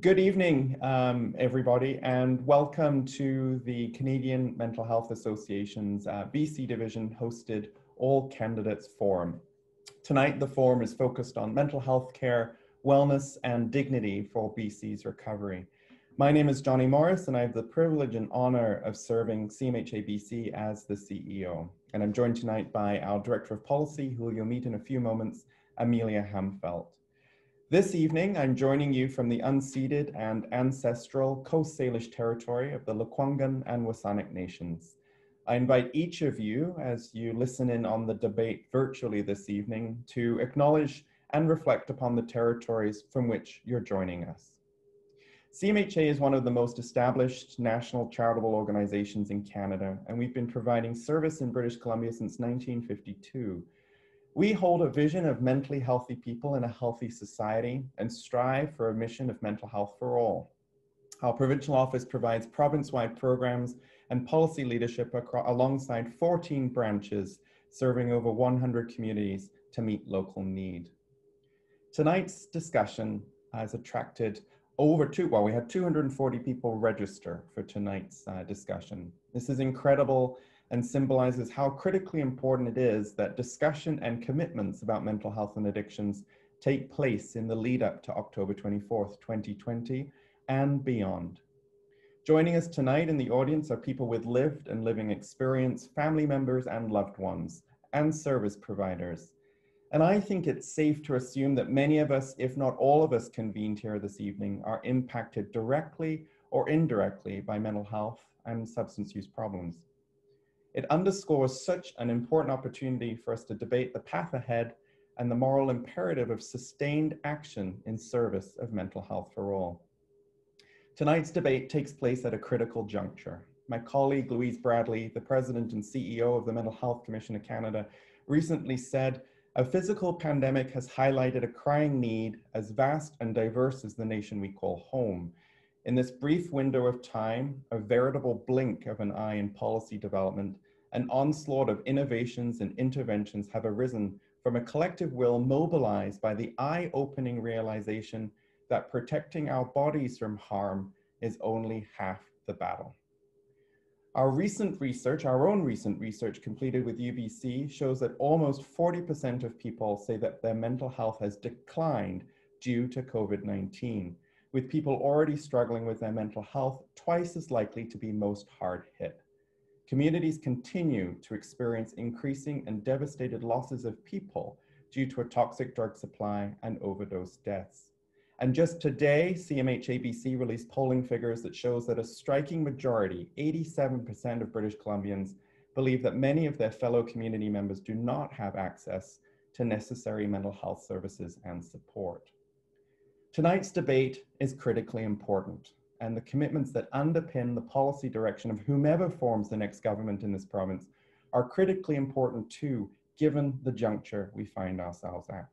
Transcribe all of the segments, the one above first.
Good evening, um, everybody, and welcome to the Canadian Mental Health Association's uh, BC Division hosted All Candidates Forum. Tonight, the forum is focused on mental health care, wellness, and dignity for BC's recovery. My name is Johnny Morris, and I have the privilege and honor of serving CMHA BC as the CEO. And I'm joined tonight by our Director of Policy, who you'll meet in a few moments, Amelia Hamfelt. This evening, I'm joining you from the unceded and ancestral Coast Salish territory of the Lekwungen and WSÁNEĆ nations. I invite each of you, as you listen in on the debate virtually this evening, to acknowledge and reflect upon the territories from which you're joining us. CMHA is one of the most established national charitable organizations in Canada, and we've been providing service in British Columbia since 1952 we hold a vision of mentally healthy people in a healthy society and strive for a mission of mental health for all. Our provincial office provides province-wide programs and policy leadership alongside 14 branches serving over 100 communities to meet local need. Tonight's discussion has attracted over two, well, we had 240 people register for tonight's uh, discussion. This is incredible and symbolizes how critically important it is that discussion and commitments about mental health and addictions take place in the lead up to October 24th, 2020 and beyond. Joining us tonight in the audience are people with lived and living experience, family members and loved ones, and service providers. And I think it's safe to assume that many of us, if not all of us convened here this evening, are impacted directly or indirectly by mental health and substance use problems. It underscores such an important opportunity for us to debate the path ahead and the moral imperative of sustained action in service of mental health for all. Tonight's debate takes place at a critical juncture. My colleague Louise Bradley, the President and CEO of the Mental Health Commission of Canada, recently said, a physical pandemic has highlighted a crying need as vast and diverse as the nation we call home. In this brief window of time, a veritable blink of an eye in policy development, an onslaught of innovations and interventions have arisen from a collective will mobilized by the eye-opening realization that protecting our bodies from harm is only half the battle. Our recent research, our own recent research completed with UBC shows that almost 40% of people say that their mental health has declined due to COVID-19, with people already struggling with their mental health twice as likely to be most hard hit communities continue to experience increasing and devastated losses of people due to a toxic drug supply and overdose deaths. And just today, CMHABC released polling figures that shows that a striking majority, 87% of British Columbians, believe that many of their fellow community members do not have access to necessary mental health services and support. Tonight's debate is critically important and the commitments that underpin the policy direction of whomever forms the next government in this province are critically important too, given the juncture we find ourselves at.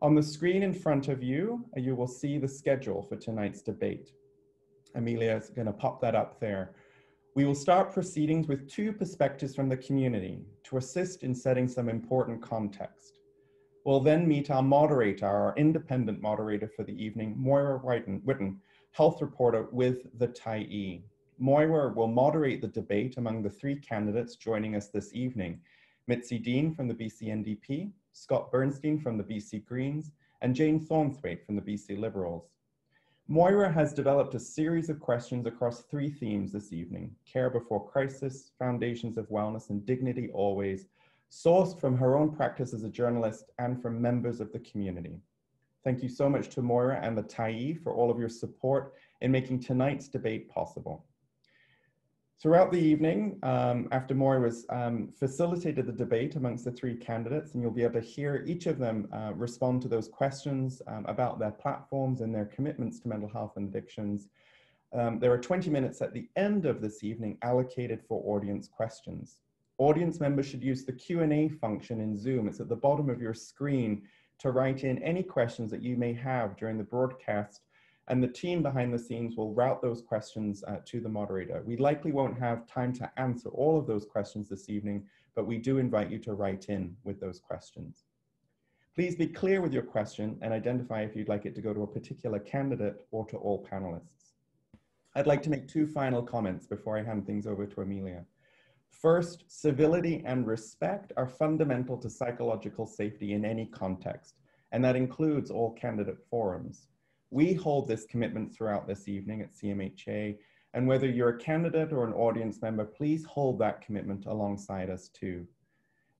On the screen in front of you, you will see the schedule for tonight's debate. Amelia is going to pop that up there. We will start proceedings with two perspectives from the community to assist in setting some important context. We'll then meet our moderator, our independent moderator for the evening, Moira Wyton, health reporter with the Tyee. Moira will moderate the debate among the three candidates joining us this evening. Mitzi Dean from the BC NDP, Scott Bernstein from the BC Greens, and Jane Thornthwaite from the BC Liberals. Moira has developed a series of questions across three themes this evening, care before crisis, foundations of wellness, and dignity always, sourced from her own practice as a journalist and from members of the community. Thank you so much to Moira and the Tyee for all of your support in making tonight's debate possible. Throughout the evening, um, after Moira was um, facilitated the debate amongst the three candidates, and you'll be able to hear each of them uh, respond to those questions um, about their platforms and their commitments to mental health and addictions. Um, there are 20 minutes at the end of this evening allocated for audience questions. Audience members should use the Q&A function in Zoom. It's at the bottom of your screen to write in any questions that you may have during the broadcast and the team behind the scenes will route those questions uh, to the moderator. We likely won't have time to answer all of those questions this evening, but we do invite you to write in with those questions. Please be clear with your question and identify if you'd like it to go to a particular candidate or to all panelists. I'd like to make two final comments before I hand things over to Amelia. First, civility and respect are fundamental to psychological safety in any context, and that includes all candidate forums. We hold this commitment throughout this evening at CMHA, and whether you're a candidate or an audience member, please hold that commitment alongside us too.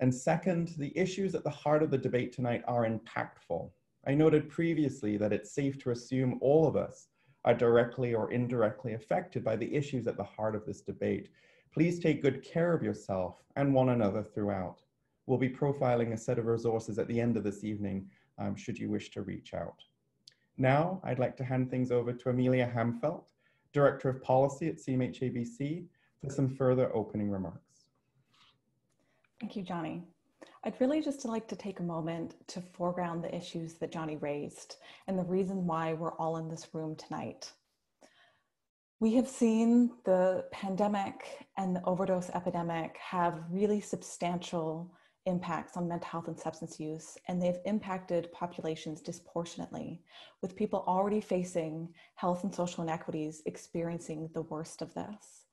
And second, the issues at the heart of the debate tonight are impactful. I noted previously that it's safe to assume all of us are directly or indirectly affected by the issues at the heart of this debate. Please take good care of yourself and one another throughout. We'll be profiling a set of resources at the end of this evening, um, should you wish to reach out. Now, I'd like to hand things over to Amelia Hamfelt, Director of Policy at CMHABC, for some further opening remarks. Thank you, Johnny. I'd really just like to take a moment to foreground the issues that Johnny raised and the reason why we're all in this room tonight. We have seen the pandemic and the overdose epidemic have really substantial impacts on mental health and substance use, and they've impacted populations disproportionately, with people already facing health and social inequities experiencing the worst of this.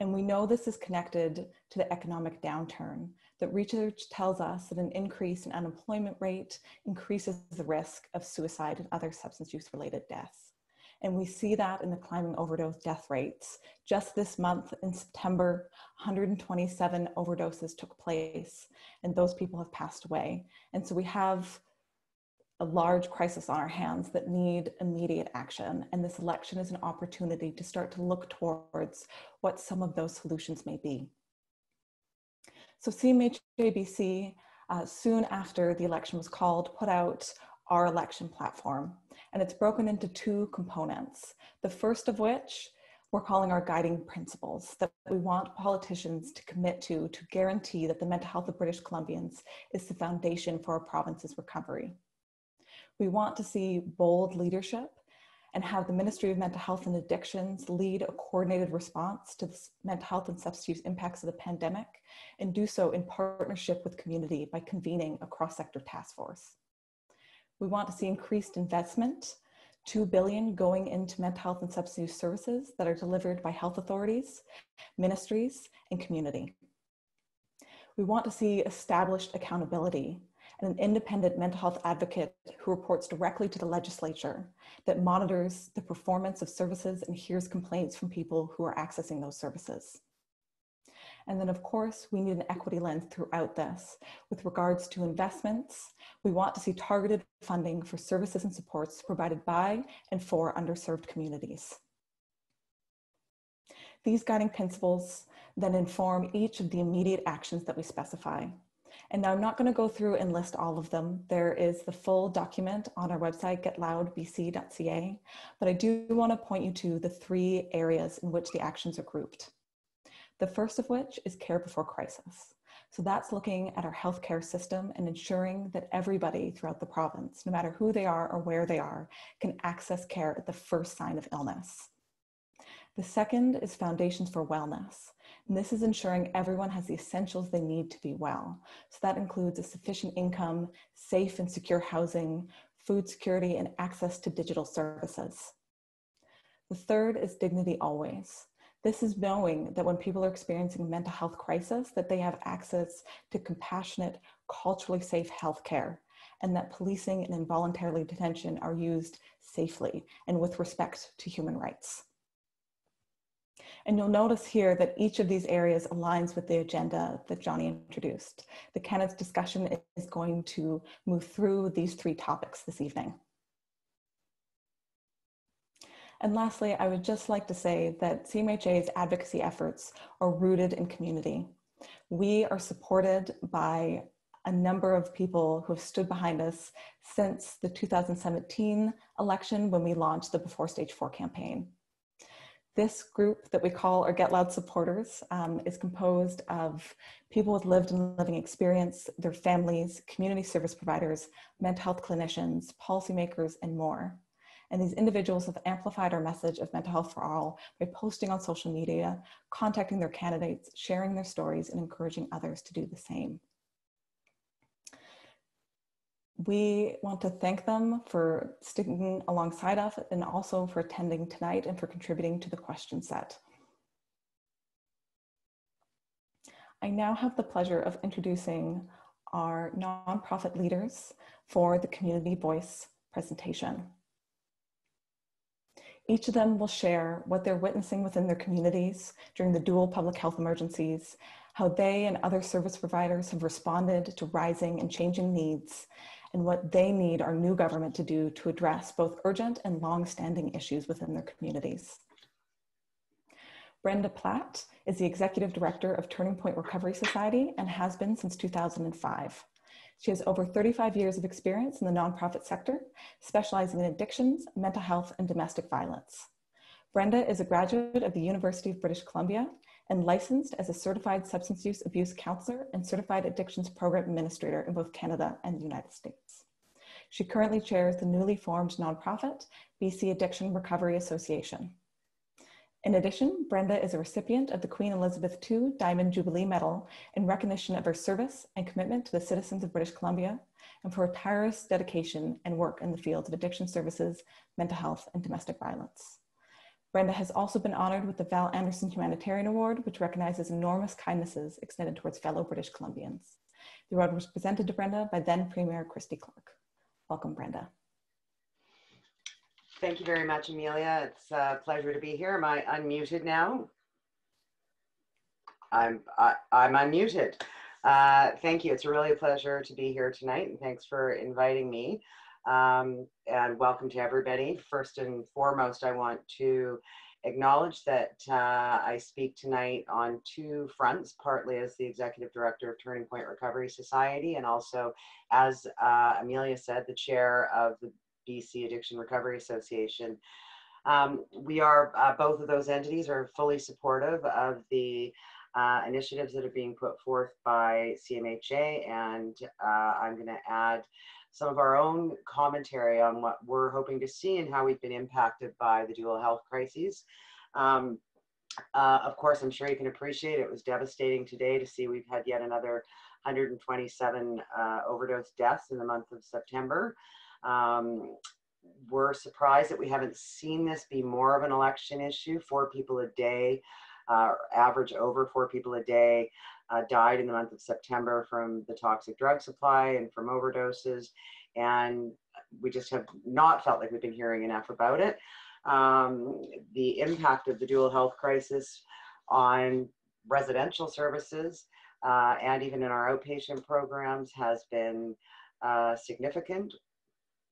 And we know this is connected to the economic downturn that research tells us that an increase in unemployment rate increases the risk of suicide and other substance use related deaths. And we see that in the climbing overdose death rates. Just this month in September, 127 overdoses took place, and those people have passed away. And so we have a large crisis on our hands that need immediate action. And this election is an opportunity to start to look towards what some of those solutions may be. So CMHABC, uh, soon after the election was called, put out our election platform. And it's broken into two components. The first of which we're calling our guiding principles that we want politicians to commit to to guarantee that the mental health of British Columbians is the foundation for our province's recovery. We want to see bold leadership and have the Ministry of Mental Health and Addictions lead a coordinated response to the mental health and substance use impacts of the pandemic and do so in partnership with community by convening a cross-sector task force. We want to see increased investment, 2 billion going into mental health and substance use services that are delivered by health authorities, ministries, and community. We want to see established accountability and an independent mental health advocate who reports directly to the legislature that monitors the performance of services and hears complaints from people who are accessing those services. And then of course, we need an equity lens throughout this. With regards to investments, we want to see targeted funding for services and supports provided by and for underserved communities. These guiding principles then inform each of the immediate actions that we specify. And now I'm not going to go through and list all of them. There is the full document on our website, getloudbc.ca, but I do want to point you to the three areas in which the actions are grouped. The first of which is care before crisis. So that's looking at our healthcare system and ensuring that everybody throughout the province, no matter who they are or where they are, can access care at the first sign of illness. The second is foundations for wellness. And this is ensuring everyone has the essentials they need to be well. So that includes a sufficient income, safe and secure housing, food security, and access to digital services. The third is dignity always. This is knowing that when people are experiencing a mental health crisis, that they have access to compassionate, culturally safe healthcare, and that policing and involuntary detention are used safely and with respect to human rights. And you'll notice here that each of these areas aligns with the agenda that Johnny introduced. The candidates discussion is going to move through these three topics this evening. And lastly, I would just like to say that CMHA's advocacy efforts are rooted in community. We are supported by a number of people who have stood behind us since the 2017 election when we launched the Before Stage 4 campaign. This group that we call our Get Loud supporters um, is composed of people with lived and living experience, their families, community service providers, mental health clinicians, policymakers, and more. And these individuals have amplified our message of mental health for all by posting on social media, contacting their candidates, sharing their stories, and encouraging others to do the same. We want to thank them for sticking alongside us and also for attending tonight and for contributing to the question set. I now have the pleasure of introducing our nonprofit leaders for the Community Voice presentation. Each of them will share what they're witnessing within their communities during the dual public health emergencies, how they and other service providers have responded to rising and changing needs, and what they need our new government to do to address both urgent and long-standing issues within their communities. Brenda Platt is the Executive Director of Turning Point Recovery Society and has been since 2005. She has over 35 years of experience in the nonprofit sector, specializing in addictions, mental health, and domestic violence. Brenda is a graduate of the University of British Columbia and licensed as a certified substance use abuse counselor and certified addictions program administrator in both Canada and the United States. She currently chairs the newly formed nonprofit BC Addiction Recovery Association. In addition, Brenda is a recipient of the Queen Elizabeth II Diamond Jubilee Medal in recognition of her service and commitment to the citizens of British Columbia and for her tireless dedication and work in the fields of addiction services, mental health, and domestic violence. Brenda has also been honored with the Val Anderson Humanitarian Award, which recognizes enormous kindnesses extended towards fellow British Columbians. The award was presented to Brenda by then Premier Christy Clark. Welcome, Brenda. Thank you very much, Amelia. It's a pleasure to be here. Am I unmuted now? I'm I, am i am unmuted. Uh, thank you. It's really a pleasure to be here tonight, and thanks for inviting me. Um, and welcome to everybody. First and foremost, I want to acknowledge that uh, I speak tonight on two fronts, partly as the executive director of Turning Point Recovery Society, and also, as uh, Amelia said, the chair of the BC Addiction Recovery Association. Um, we are, uh, both of those entities are fully supportive of the uh, initiatives that are being put forth by CMHA, and uh, I'm going to add some of our own commentary on what we're hoping to see and how we've been impacted by the dual health crises. Um, uh, of course, I'm sure you can appreciate it was devastating today to see we've had yet another 127 uh, overdose deaths in the month of September. Um, we're surprised that we haven't seen this be more of an election issue. Four people a day, uh, average over four people a day, uh, died in the month of September from the toxic drug supply and from overdoses. And we just have not felt like we've been hearing enough about it. Um, the impact of the dual health crisis on residential services uh, and even in our outpatient programs has been uh, significant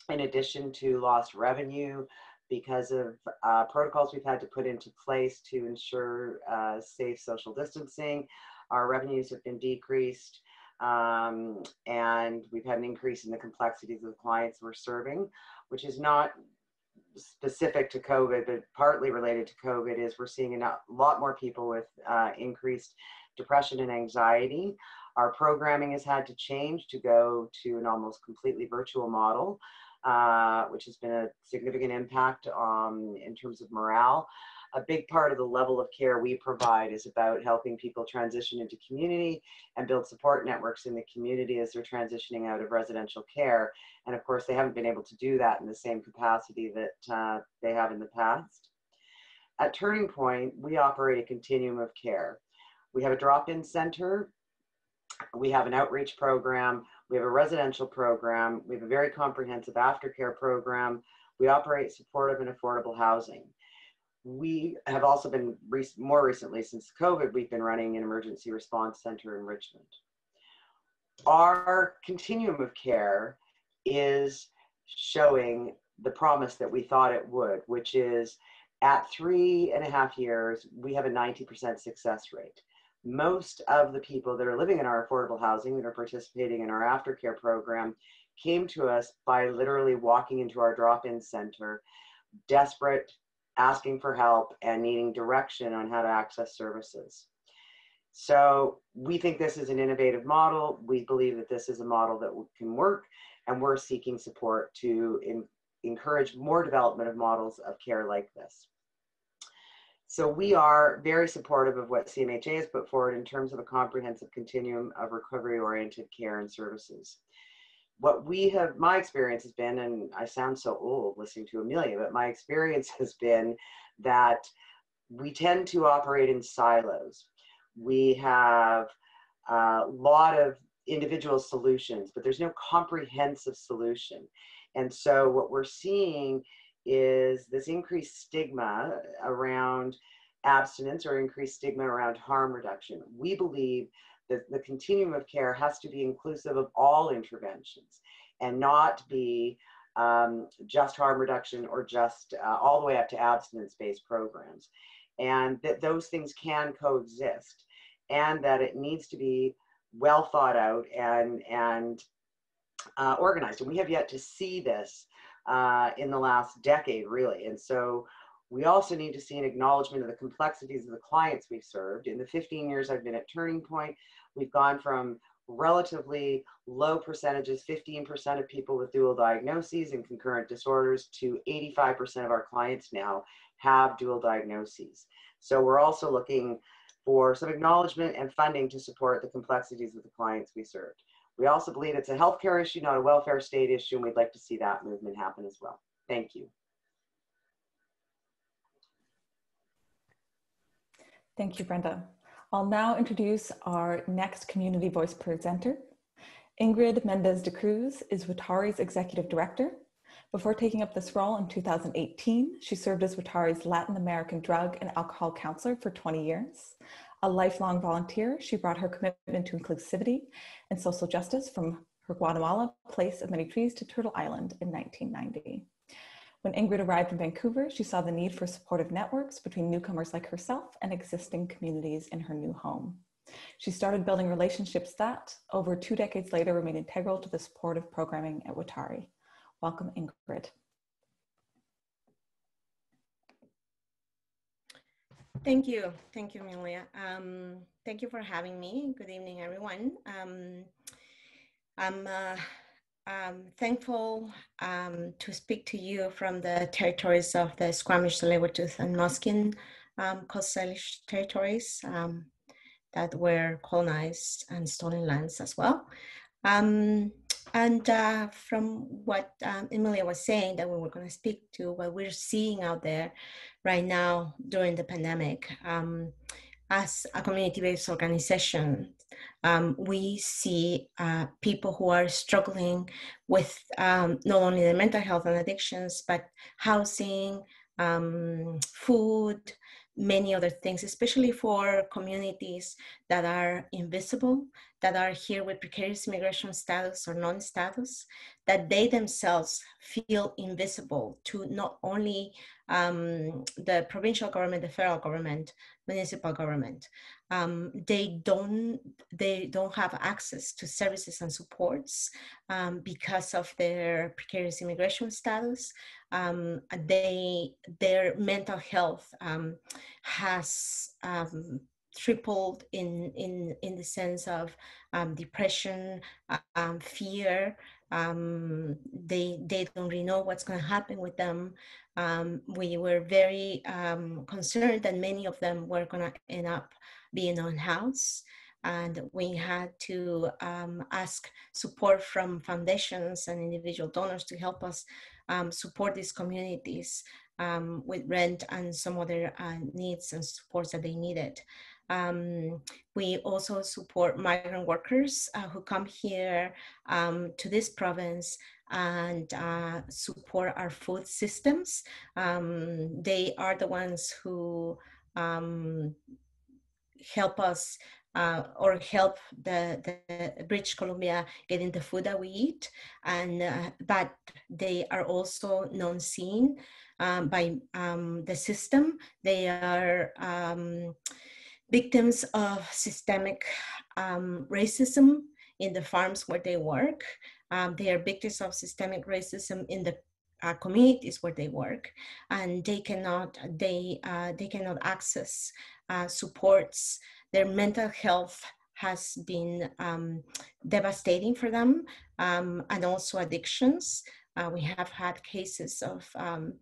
in addition to lost revenue because of uh, protocols we've had to put into place to ensure uh, safe social distancing. Our revenues have been decreased um, and we've had an increase in the complexities of the clients we're serving, which is not specific to COVID, but partly related to COVID is we're seeing a lot more people with uh, increased depression and anxiety. Our programming has had to change to go to an almost completely virtual model uh, which has been a significant impact um, in terms of morale. A big part of the level of care we provide is about helping people transition into community and build support networks in the community as they're transitioning out of residential care. And of course, they haven't been able to do that in the same capacity that uh, they have in the past. At Turning Point, we operate a continuum of care. We have a drop-in center, we have an outreach program, we have a residential program. We have a very comprehensive aftercare program. We operate supportive and affordable housing. We have also been re more recently since COVID, we've been running an emergency response center in Richmond. Our continuum of care is showing the promise that we thought it would, which is at three and a half years, we have a 90% success rate most of the people that are living in our affordable housing that are participating in our aftercare program came to us by literally walking into our drop-in center desperate asking for help and needing direction on how to access services. So we think this is an innovative model. We believe that this is a model that can work and we're seeking support to in, encourage more development of models of care like this so we are very supportive of what CMHA has put forward in terms of a comprehensive continuum of recovery-oriented care and services. what we have, my experience has been, and I sound so old listening to Amelia, but my experience has been that we tend to operate in silos. We have a lot of individual solutions, but there's no comprehensive solution. And so what we're seeing is this increased stigma around abstinence or increased stigma around harm reduction. We believe that the continuum of care has to be inclusive of all interventions and not be um, just harm reduction or just uh, all the way up to abstinence based programs. And that those things can coexist and that it needs to be well thought out and, and uh, organized. And we have yet to see this uh, in the last decade, really. And so we also need to see an acknowledgement of the complexities of the clients we've served. In the 15 years I've been at Turning Point, we've gone from relatively low percentages, 15% of people with dual diagnoses and concurrent disorders, to 85% of our clients now have dual diagnoses. So we're also looking for some acknowledgement and funding to support the complexities of the clients we served. We also believe it's a healthcare issue, not a welfare state issue, and we'd like to see that movement happen as well. Thank you. Thank you, Brenda. I'll now introduce our next Community Voice presenter. Ingrid Mendez de Cruz is Watari's Executive Director. Before taking up this role in 2018, she served as Watari's Latin American Drug and Alcohol Counselor for 20 years. A lifelong volunteer, she brought her commitment to inclusivity and social justice from her Guatemala place of many trees to Turtle Island in 1990. When Ingrid arrived in Vancouver, she saw the need for supportive networks between newcomers like herself and existing communities in her new home. She started building relationships that, over two decades later, remain integral to the supportive programming at Watari. Welcome, Ingrid. Thank you. Thank you, Amelia. Um, thank you for having me. Good evening, everyone. Um, I'm uh, um, thankful um, to speak to you from the territories of the Squamish, Tsleil-Waututh, and Musqueam um, Coast Salish territories um, that were colonized and stolen lands as well. Um, and uh, from what um, Amelia was saying that we were going to speak to, what we're seeing out there right now during the pandemic, as a community-based organization, um, we see uh, people who are struggling with um, not only their mental health and addictions, but housing, um, food, many other things, especially for communities that are invisible, that are here with precarious immigration status or non-status, that they themselves feel invisible to not only um, the provincial government, the federal government, municipal government. Um, they don't they don't have access to services and supports um, because of their precarious immigration status. Um, they their mental health um, has um, tripled in in in the sense of depression, fear. Um, they they don't really know what's going to happen with them. Um, we were very um, concerned that many of them were going to end up being on house, And we had to um, ask support from foundations and individual donors to help us um, support these communities um, with rent and some other uh, needs and supports that they needed. Um, we also support migrant workers uh, who come here um, to this province and uh, support our food systems. Um, they are the ones who um, help us uh, or help the, the British Columbia getting the food that we eat. And uh, but they are also non-seen um, by um, the system. They are um, victims of systemic um, racism in the farms where they work. Um, they are victims of systemic racism in the uh, communities where they work, and they cannot they uh, they cannot access uh, supports. Their mental health has been um, devastating for them, um, and also addictions. Uh, we have had cases of um,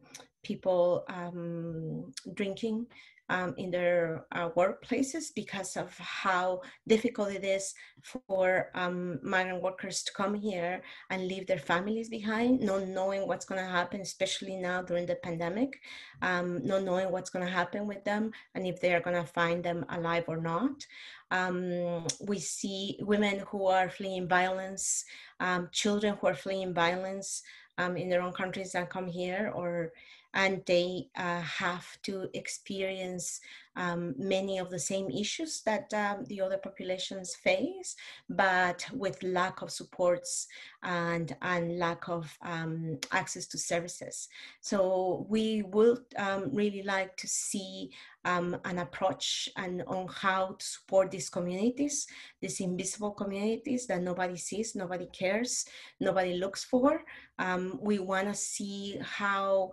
people um, drinking um, in their uh, workplaces because of how difficult it is for um, migrant workers to come here and leave their families behind, not knowing what's going to happen, especially now during the pandemic, um, not knowing what's going to happen with them and if they are going to find them alive or not. Um, we see women who are fleeing violence, um, children who are fleeing violence um, in their own countries and come here or and they uh, have to experience um, many of the same issues that um, the other populations face, but with lack of supports and, and lack of um, access to services. So we would um, really like to see um, an approach and on how to support these communities, these invisible communities that nobody sees, nobody cares, nobody looks for. Um, we want to see how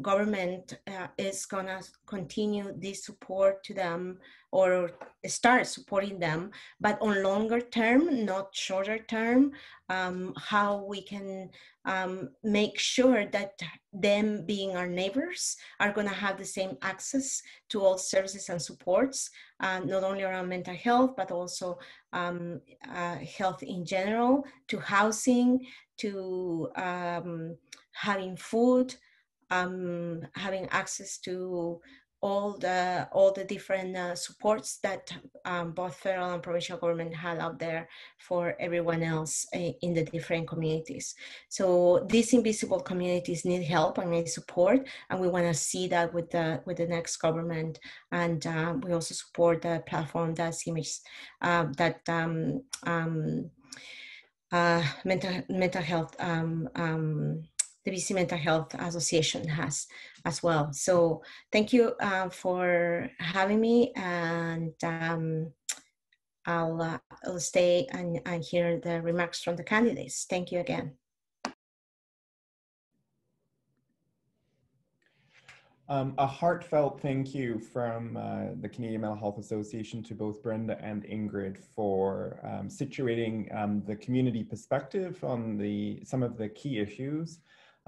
government uh, is going to continue this support to them or start supporting them, but on longer term, not shorter term, um, how we can um, make sure that them being our neighbors are going to have the same access to all services and supports, uh, not only around mental health, but also um, uh, health in general, to housing, to um, having food, um, having access to all the all the different uh, supports that um, both federal and provincial government had out there for everyone else uh, in the different communities. So these invisible communities need help and need support, and we want to see that with the with the next government. And uh, we also support the platform that CMH um, that um, um, uh, mental mental health. The BC Mental Health Association has as well. So thank you uh, for having me and um, I'll, uh, I'll stay and, and hear the remarks from the candidates. Thank you again. Um, a heartfelt thank you from uh, the Canadian Mental Health Association to both Brenda and Ingrid for um, situating um, the community perspective on the some of the key issues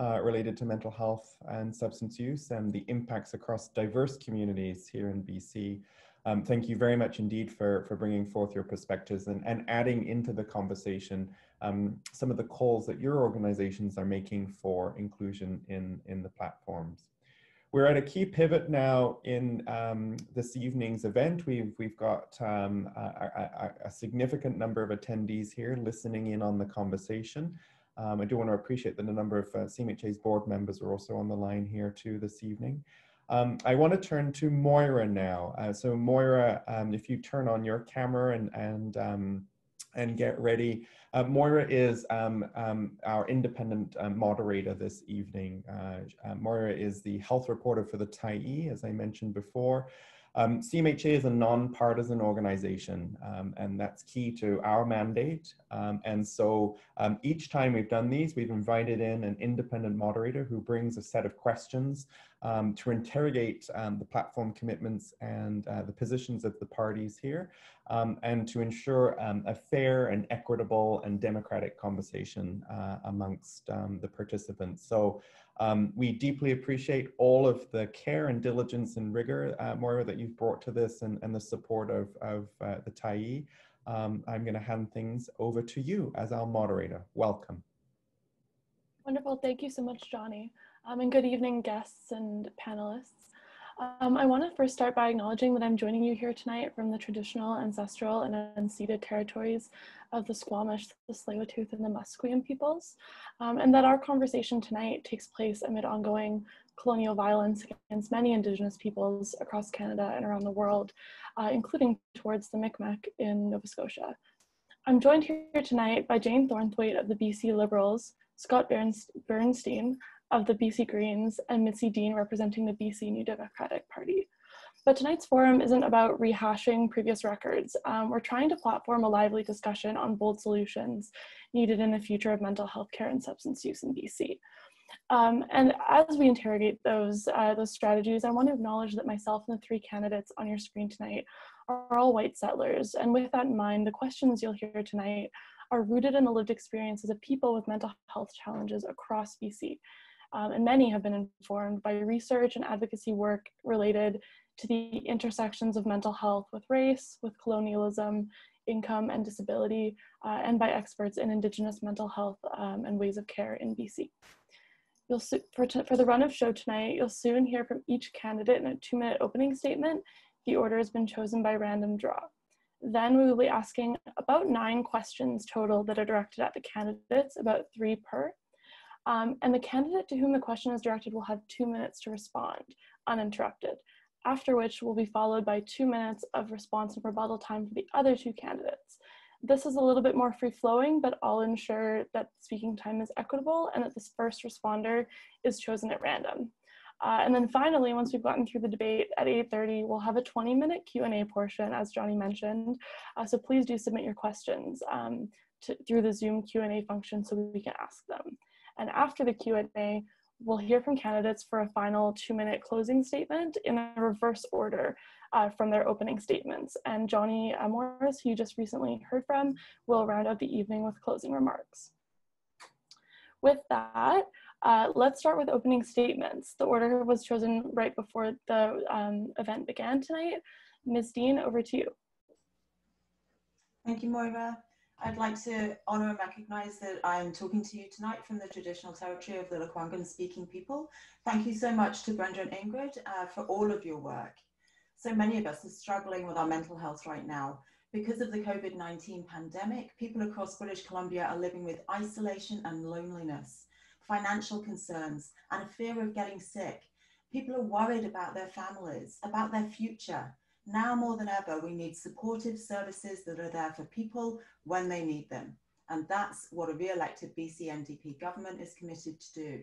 uh, related to mental health and substance use and the impacts across diverse communities here in BC. Um, thank you very much indeed for, for bringing forth your perspectives and, and adding into the conversation um, some of the calls that your organizations are making for inclusion in, in the platforms. We're at a key pivot now in um, this evening's event. We've, we've got um, a, a, a significant number of attendees here listening in on the conversation. Um, I do want to appreciate that a number of uh, CMHA's board members are also on the line here too this evening. Um, I want to turn to Moira now. Uh, so Moira, um, if you turn on your camera and, and, um, and get ready. Uh, Moira is um, um, our independent uh, moderator this evening. Uh, uh, Moira is the health reporter for the Tyee, as I mentioned before. Um, CMHA is a nonpartisan organization, um, and that's key to our mandate. Um, and so um, each time we've done these, we've invited in an independent moderator who brings a set of questions um, to interrogate um, the platform commitments and uh, the positions of the parties here, and to ensure a fair and equitable and democratic conversation uh, amongst the participants. So um, we deeply appreciate all of the care and diligence and rigor, uh, Moira, that you've brought to this and, and the support of, of uh, the Tyee. Um, I'm going to hand things over to you as our moderator. Welcome. Wonderful. Thank you so much, Johnny. Um, and good evening, guests and panelists. Um, I want to first start by acknowledging that I'm joining you here tonight from the traditional, ancestral, and unceded territories of the Squamish, the Tsleil-Waututh, and the Musqueam peoples, um, and that our conversation tonight takes place amid ongoing colonial violence against many Indigenous peoples across Canada and around the world, uh, including towards the Mi'kmaq in Nova Scotia. I'm joined here tonight by Jane Thornthwaite of the BC Liberals, Scott Bernstein of the BC Greens and Mitzi Dean representing the BC New Democratic Party. But tonight's forum isn't about rehashing previous records. Um, we're trying to platform a lively discussion on bold solutions needed in the future of mental health care and substance use in BC. Um, and as we interrogate those, uh, those strategies, I want to acknowledge that myself and the three candidates on your screen tonight are all white settlers. And with that in mind, the questions you'll hear tonight are rooted in the lived experiences of people with mental health challenges across BC um, and many have been informed by research and advocacy work related to the intersections of mental health with race, with colonialism, income, and disability, uh, and by experts in Indigenous mental health um, and ways of care in BC. You'll for, for the run of show tonight, you'll soon hear from each candidate in a two minute opening statement. The order has been chosen by random draw. Then we will be asking about nine questions total that are directed at the candidates, about three per. Um, and the candidate to whom the question is directed will have two minutes to respond, uninterrupted, after which will be followed by two minutes of response and rebuttal time for the other two candidates. This is a little bit more free flowing, but I'll ensure that speaking time is equitable and that this first responder is chosen at random. Uh, and then finally, once we've gotten through the debate at 8.30, we'll have a 20 minute Q&A portion, as Johnny mentioned. Uh, so please do submit your questions um, to, through the Zoom Q&A function so we can ask them. And after the Q&A, we'll hear from candidates for a final two minute closing statement in a reverse order uh, from their opening statements. And Johnny uh, Morris, who you just recently heard from, will round out the evening with closing remarks. With that, uh, let's start with opening statements. The order was chosen right before the um, event began tonight. Ms. Dean, over to you. Thank you, Moira. I'd like to honour and recognise that I'm talking to you tonight from the traditional territory of the Lekwungen speaking people. Thank you so much to Brenda and Ingrid uh, for all of your work. So many of us are struggling with our mental health right now. Because of the COVID 19 pandemic, people across British Columbia are living with isolation and loneliness financial concerns, and a fear of getting sick. People are worried about their families, about their future. Now more than ever, we need supportive services that are there for people when they need them. And that's what a re-elected BC NDP government is committed to do.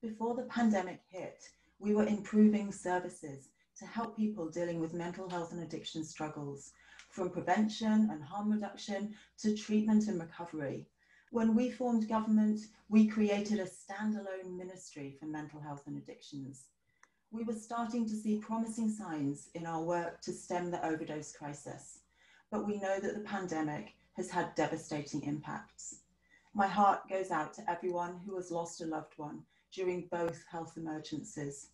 Before the pandemic hit, we were improving services to help people dealing with mental health and addiction struggles, from prevention and harm reduction to treatment and recovery. When we formed government, we created a standalone ministry for mental health and addictions. We were starting to see promising signs in our work to stem the overdose crisis, but we know that the pandemic has had devastating impacts. My heart goes out to everyone who has lost a loved one during both health emergencies.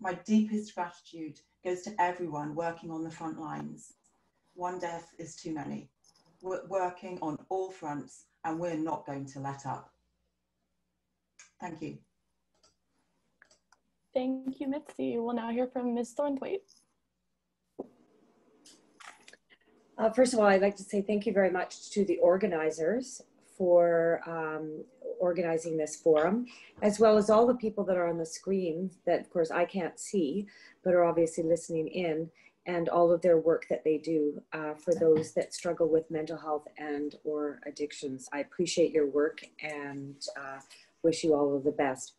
My deepest gratitude goes to everyone working on the front lines. One death is too many. We're working on all fronts and we're not going to let up. Thank you. Thank you, Mitzi. We'll now hear from Ms. Thornthwaite. Uh, first of all, I'd like to say thank you very much to the organizers for um, organizing this forum, as well as all the people that are on the screen that, of course, I can't see, but are obviously listening in and all of their work that they do uh, for those that struggle with mental health and or addictions. I appreciate your work and uh, wish you all of the best.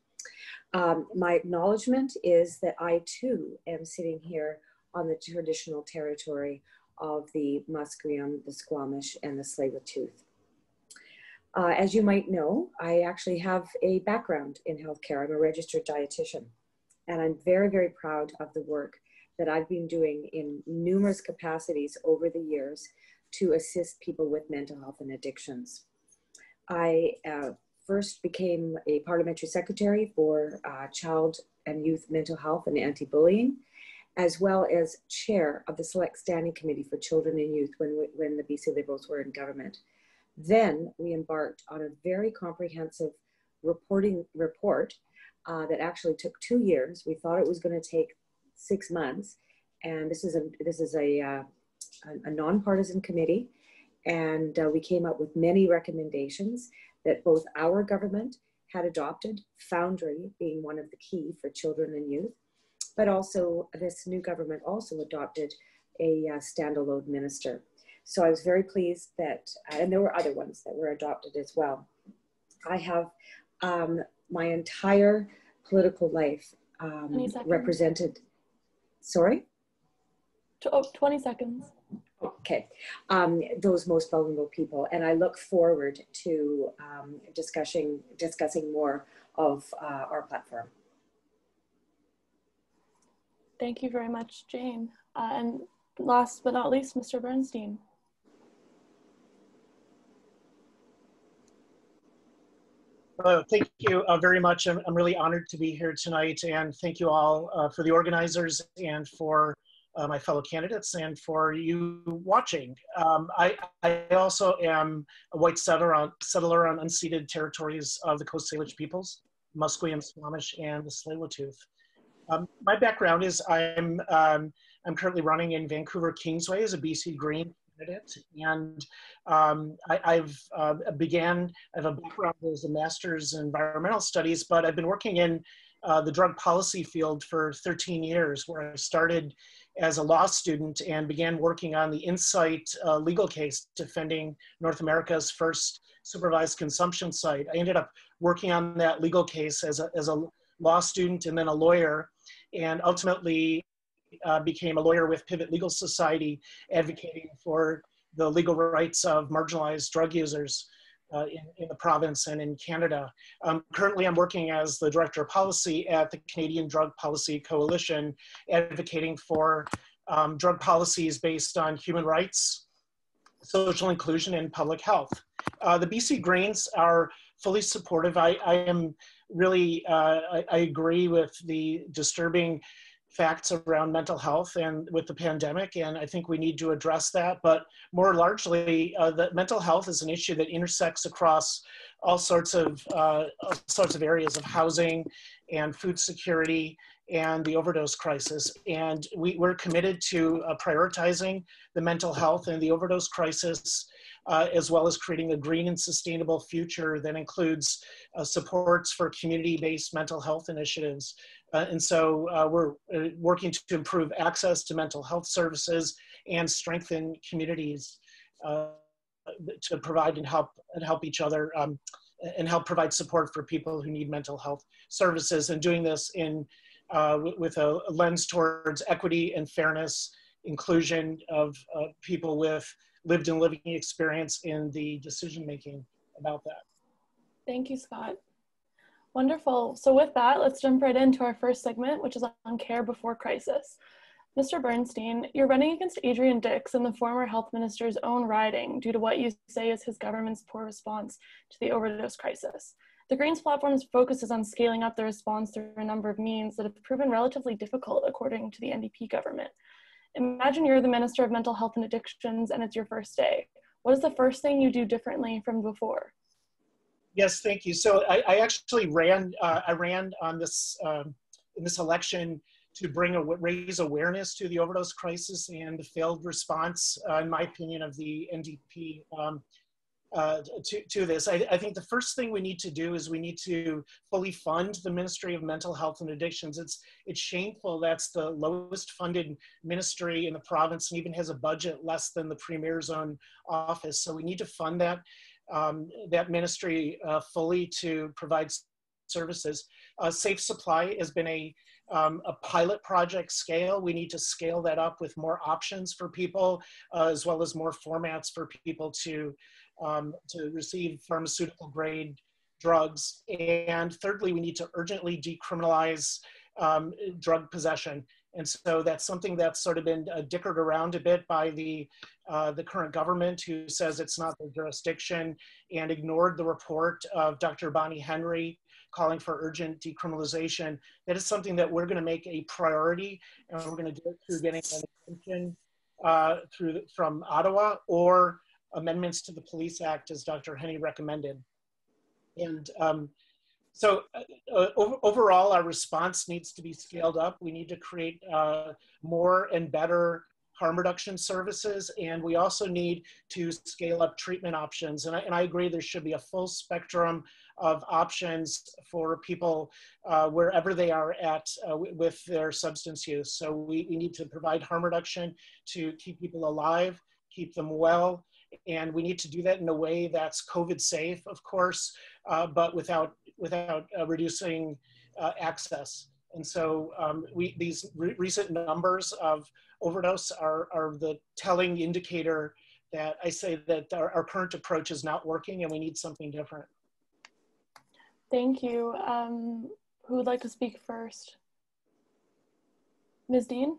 Um, my acknowledgement is that I too am sitting here on the traditional territory of the Musqueam, the Squamish, and the Tsleil-Waututh. Uh, as you might know, I actually have a background in healthcare. I'm a registered dietitian, and I'm very, very proud of the work that I've been doing in numerous capacities over the years to assist people with mental health and addictions. I uh, first became a parliamentary secretary for uh, child and youth mental health and anti-bullying, as well as chair of the Select Standing Committee for Children and Youth when, when the BC Liberals were in government. Then we embarked on a very comprehensive reporting report uh, that actually took two years. We thought it was going to take six months. And this is a, this is a, uh, a nonpartisan committee. And uh, we came up with many recommendations that both our government had adopted, Foundry being one of the key for children and youth, but also this new government also adopted a uh, standalone minister. So I was very pleased that, uh, and there were other ones that were adopted as well. I have um, my entire political life um, represented Sorry? Oh, 20 seconds. Okay, um, those most vulnerable people. And I look forward to um, discussing, discussing more of uh, our platform. Thank you very much, Jane. Uh, and last but not least, Mr. Bernstein. Uh, thank you uh, very much. I'm, I'm, really honored to be here tonight and thank you all uh, for the organizers and for uh, my fellow candidates and for you watching. Um, I, I, also am a white settler on, settler on unceded territories of the Coast Salish peoples, Musqueam, Squamish, and the Tsleil-Waututh. Um, my background is I'm, um, I'm currently running in Vancouver Kingsway as a BC Green candidate. And um, I, have uh, began, I have a background as a master's in environmental studies, but I've been working in uh, the drug policy field for 13 years, where I started as a law student and began working on the Insite uh, legal case defending North America's first supervised consumption site. I ended up working on that legal case as a, as a law student and then a lawyer, and ultimately uh, became a lawyer with Pivot Legal Society, advocating for the legal rights of marginalized drug users uh, in, in, the province and in Canada. Um, currently, I'm working as the Director of Policy at the Canadian Drug Policy Coalition, advocating for um, drug policies based on human rights, social inclusion, and public health. Uh, the BC Greens are fully supportive. I, I am really, uh, I, I, agree with the disturbing facts around mental health and with the pandemic, and I think we need to address that. But more largely, uh, that mental health is an issue that intersects across all sorts of uh, all sorts of areas of housing and food security and the overdose crisis. And we, we're committed to uh, prioritizing the mental health and the overdose crisis uh, as well as creating a green and sustainable future that includes uh, supports for community-based mental health initiatives. Uh, and so uh, we're uh, working to improve access to mental health services and strengthen communities uh, to provide and help and help each other um, and help provide support for people who need mental health services and doing this in with a lens towards equity and fairness inclusion of people with lived and living experience in the decision making about that. Thank you, Scott. Wonderful. So with that, let's jump right into our first segment, which is on care before crisis. Mr. Bernstein, you're running against Adrian Dix in the former health minister's own riding due to what you say is his government's poor response to the overdose crisis. The Greens platform focuses on scaling up the response through a number of means that have proven relatively difficult according to the NDP government. Imagine you're the Minister of Mental Health and Addictions and it's your first day. What is the first thing you do differently from before? Yes, thank you. So I, I actually ran, uh, I ran on this, um, in this election to bring a, raise awareness to the overdose crisis and the failed response, uh, in my opinion, of the NDP um, uh, to, to this. I, I, think the first thing we need to do is we need to fully fund the Ministry of Mental Health and Addictions. It's, it's shameful that's the lowest funded ministry in the province and even has a budget less than the Premier's own office. So we need to fund that, um, that ministry uh, fully to provide services. Uh, Safe Supply has been a, um, a pilot project scale. We need to scale that up with more options for people, uh, as well as more formats for people to um, to receive pharmaceutical grade drugs. And thirdly, we need to urgently decriminalize um, drug possession. And so that's something that's sort of been uh, dickered around a bit by the, uh, the current government who says it's not their jurisdiction and ignored the report of Dr. Bonnie Henry calling for urgent decriminalization. That is something that we're gonna make a priority and we're gonna do it through getting an extension uh, through, from Ottawa or amendments to the Police Act as Dr. Henry recommended. And um, so uh, uh overall, our response needs to be scaled up. We need to create uh, more and better harm reduction services, and we also need to scale up treatment options. And I, and I agree there should be a full spectrum of options for people uh, wherever they are at uh, with their substance use. So we, we need to provide harm reduction to keep people alive, keep them well, and we need to do that in a way that's COVID safe, of course, uh, but without without uh, reducing uh, access. And so um, we these re recent numbers of overdose are are the telling indicator that I say that our, our current approach is not working, and we need something different. Thank you. Um, who would like to speak first? Ms. Dean?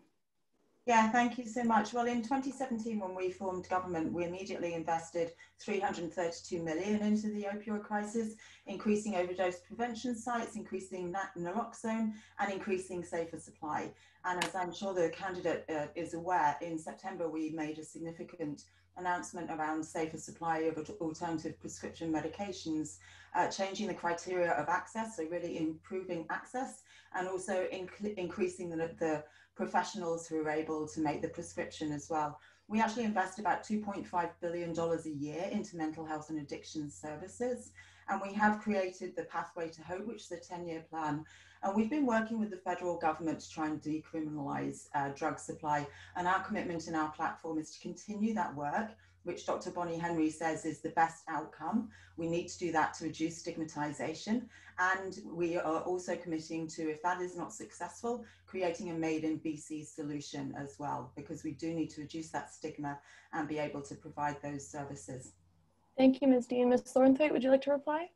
Yeah, thank you so much. Well, in 2017, when we formed government, we immediately invested 332 million into the opioid crisis, increasing overdose prevention sites, increasing naloxone, and increasing safer supply. And as I'm sure the candidate uh, is aware, in September we made a significant announcement around safer supply of alternative prescription medications, uh, changing the criteria of access, so really improving access, and also inc increasing the, the professionals who are able to make the prescription as well. We actually invest about $2.5 billion a year into mental health and addiction services. And we have created the Pathway to Hope, which is a 10 year plan. And we've been working with the federal government to try and decriminalize uh, drug supply. And our commitment in our platform is to continue that work which Dr. Bonnie Henry says is the best outcome. We need to do that to reduce stigmatization. And we are also committing to, if that is not successful, creating a made in BC solution as well, because we do need to reduce that stigma and be able to provide those services. Thank you, Ms. Dean. Ms. Thornthwaite, would you like to reply?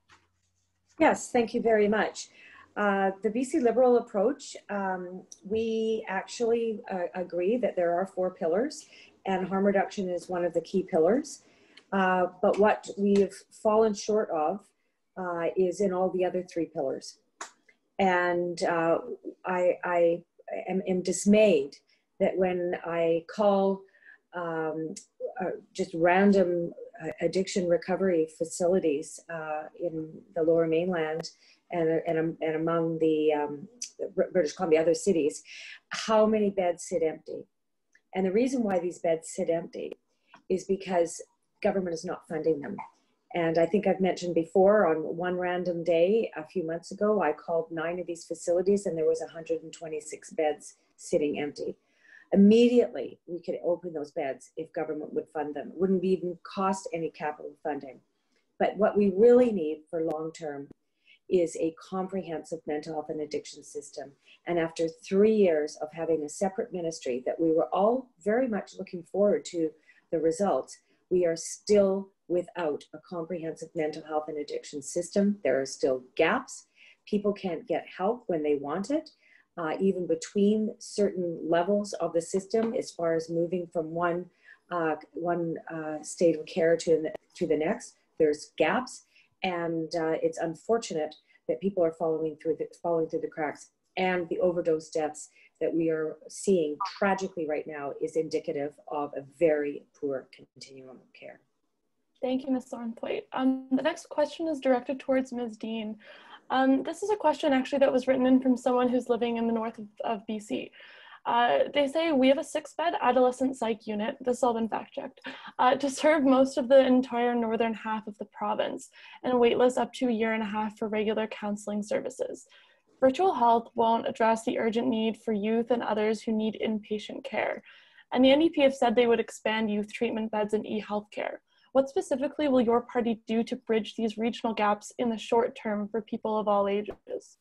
Yes, thank you very much. Uh, the BC Liberal approach, um, we actually uh, agree that there are four pillars and harm reduction is one of the key pillars. Uh, but what we've fallen short of uh, is in all the other three pillars. And uh, I, I am, am, dismayed that when I call um, uh, just random uh, addiction recovery facilities uh, in the lower mainland and, and, and among the um, British Columbia, other cities, how many beds sit empty? And the reason why these beds sit empty is because government is not funding them. And I think I've mentioned before on one random day a few months ago, I called nine of these facilities and there was 126 beds sitting empty. Immediately, we could open those beds if government would fund them. It wouldn't even cost any capital funding. But what we really need for long term is a comprehensive mental health and addiction system. And after three years of having a separate ministry that we were all very much looking forward to the results, we are still without a comprehensive mental health and addiction system. There are still gaps. People can't get help when they want it, uh, even between certain levels of the system, as far as moving from one, uh, one uh, state of care to to the next. There's gaps and uh, it's unfortunate that people are following through the, falling through the cracks and the overdose deaths that we are seeing tragically right now is indicative of a very poor continuum of care. Thank you, Ms. Thornthwaite. Um, the next question is directed towards Ms. Dean. Um, this is a question actually that was written in from someone who's living in the north of, of BC. Uh, they say we have a six bed adolescent psych unit, this has all been fact checked, uh, to serve most of the entire northern half of the province and a waitlist up to a year and a half for regular counseling services. Virtual health won't address the urgent need for youth and others who need inpatient care. And the NDP have said they would expand youth treatment beds and e-health care. What specifically will your party do to bridge these regional gaps in the short term for people of all ages?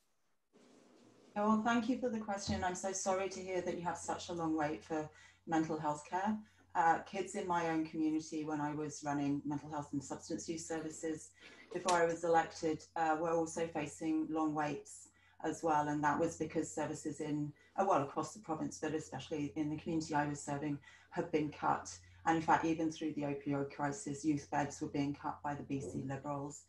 Well, thank you for the question. I'm so sorry to hear that you have such a long wait for mental health care. Uh, kids in my own community, when I was running mental health and substance use services before I was elected, uh, were also facing long waits as well. And that was because services in, uh, well, across the province, but especially in the community I was serving, have been cut. And in fact, even through the opioid crisis, youth beds were being cut by the BC Liberals.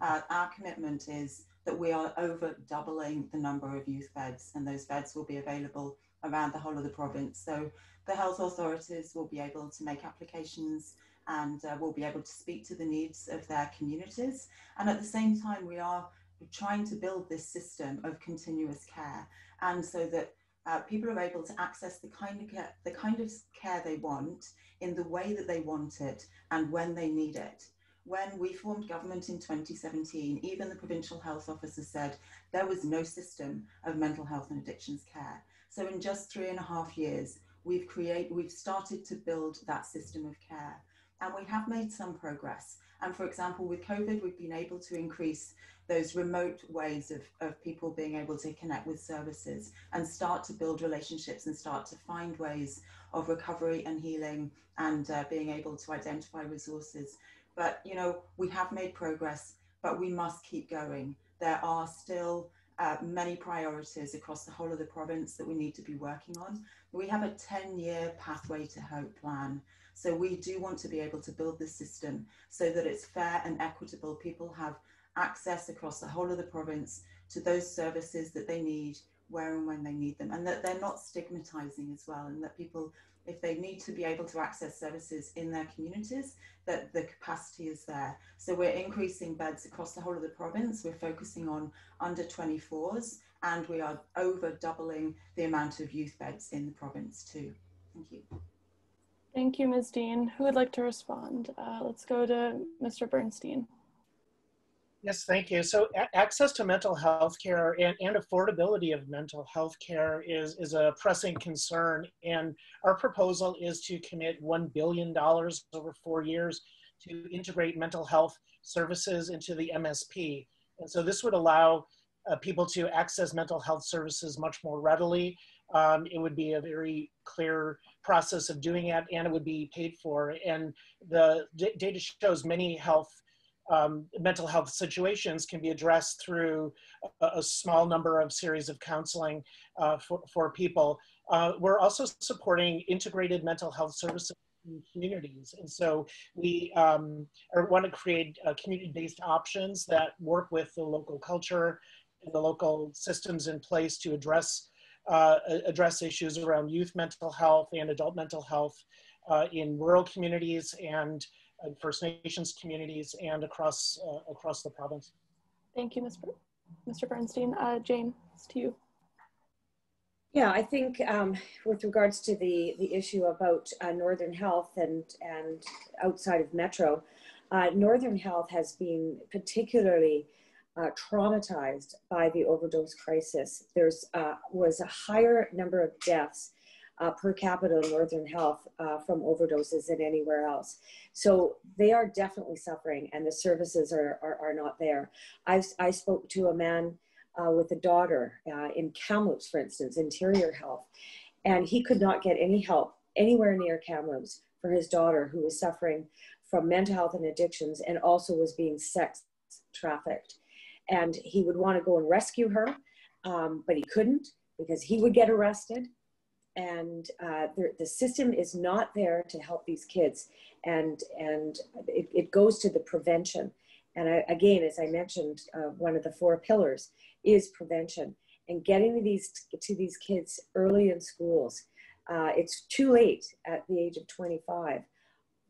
Uh, our commitment is that we are over doubling the number of youth beds, and those beds will be available around the whole of the province. So the health authorities will be able to make applications and uh, will be able to speak to the needs of their communities. And at the same time, we are trying to build this system of continuous care, and so that uh, people are able to access the kind of care, the kind of care they want in the way that they want it and when they need it when we formed government in 2017, even the provincial health officer said there was no system of mental health and addictions care. So in just three and a half years, we've created, we've started to build that system of care. And we have made some progress. And for example, with COVID, we've been able to increase those remote ways of, of people being able to connect with services and start to build relationships and start to find ways of recovery and healing and uh, being able to identify resources but, you know, we have made progress, but we must keep going. There are still uh, many priorities across the whole of the province that we need to be working on. We have a 10 year pathway to hope plan. So we do want to be able to build this system so that it's fair and equitable. People have access across the whole of the province to those services that they need where and when they need them and that they're not stigmatizing as well and that people if they need to be able to access services in their communities, that the capacity is there. So we're increasing beds across the whole of the province. We're focusing on under 24s and we are over doubling the amount of youth beds in the province too. Thank you. Thank you, Ms. Dean. Who would like to respond? Uh, let's go to Mr. Bernstein. Yes, thank you. So access to mental health care and, and affordability of mental health care is, is a pressing concern. And our proposal is to commit $1 billion over four years to integrate mental health services into the MSP. And so this would allow uh, people to access mental health services much more readily. Um, it would be a very clear process of doing it and it would be paid for. And the data shows many health um, mental health situations can be addressed through a, a small number of series of counseling uh, for, for people. Uh, we're also supporting integrated mental health services in communities. And so we um, want to create uh, community-based options that work with the local culture and the local systems in place to address uh, address issues around youth mental health and adult mental health uh, in rural communities and and First Nations communities and across uh, across the province. Thank you, Mr. Mr. Bernstein. Uh, Jane, it's to you. Yeah, I think um, with regards to the the issue about uh, Northern Health and and outside of Metro, uh, Northern Health has been particularly uh, traumatized by the overdose crisis. There's uh, was a higher number of deaths uh, per capita in Northern Health uh, from overdoses than anywhere else. So they are definitely suffering and the services are, are, are not there. I've, I spoke to a man uh, with a daughter uh, in Kamloops, for instance, Interior Health, and he could not get any help anywhere near Kamloops for his daughter who was suffering from mental health and addictions and also was being sex trafficked. And he would want to go and rescue her, um, but he couldn't because he would get arrested and uh, the, system is not there to help these kids and and it, it goes to the prevention. And I, again as i mentioned uh, one of the four pillars is prevention. And getting these to these kids early in schools uh, it's too late at the age of 25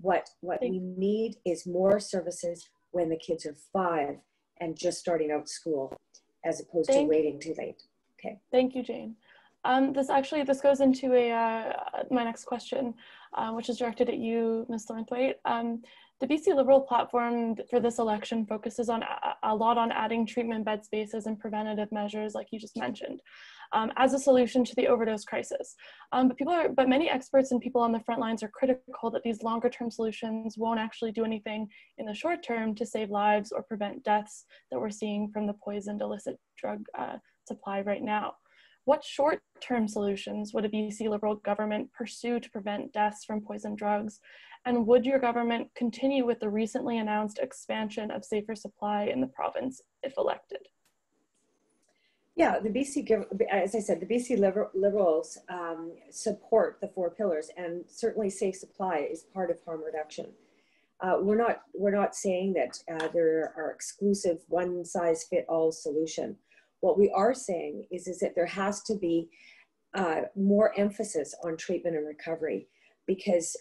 what what we need is more services when the kids are five and just starting out school as opposed Thank to waiting too late. Okay. Thank you jane um, this actually, this goes into a, uh, my next question, uh, which is directed at you, Ms. Thornthwaite. Um, the BC Liberal platform for this election focuses on a, a, lot on adding treatment bed spaces and preventative measures, like you just mentioned, um, as a solution to the overdose crisis. Um, but people are, but many experts and people on the front lines are critical that these longer term solutions won't actually do anything in the short term to save lives or prevent deaths that we're seeing from the poisoned illicit drug uh, supply right now. What short-term solutions would a BC Liberal government pursue to prevent deaths from poison drugs? And would your government continue with the recently announced expansion of safer supply in the province if elected? Yeah, the BC, as I said, the BC Liberals um, support the four pillars, and certainly safe supply is part of harm reduction. Uh, we're not we're not saying that uh, there are exclusive one size fit all solution. What we are saying is, is that there has to be uh, more emphasis on treatment and recovery because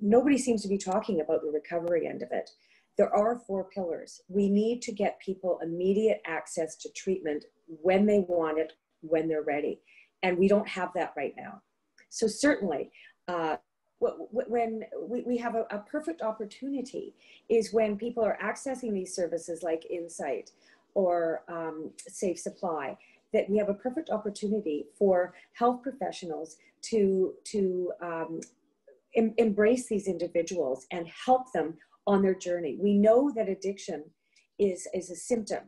nobody seems to be talking about the recovery end of it. There are four pillars. We need to get people immediate access to treatment when they want it, when they're ready. And we don't have that right now. So, certainly, uh, when we, have a, perfect opportunity is when people are accessing these services like Insite or um, safe supply, that we have a perfect opportunity for health professionals to, to um, em embrace these individuals and help them on their journey. We know that addiction is, is a symptom.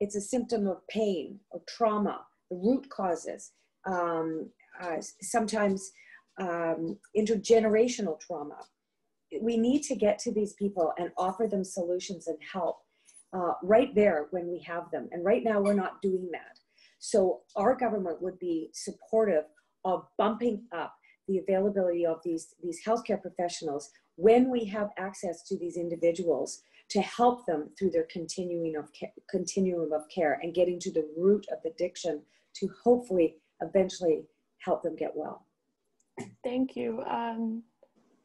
It's a symptom of pain or trauma, the root causes, um, uh, sometimes um, intergenerational trauma. We need to get to these people and offer them solutions and help uh, right there when we have them. And right now we're not doing that. So our government would be supportive of bumping up the availability of these, these healthcare professionals when we have access to these individuals to help them through their continuing of continuum of care and getting to the root of the addiction to hopefully eventually help them get well. Thank you. Um,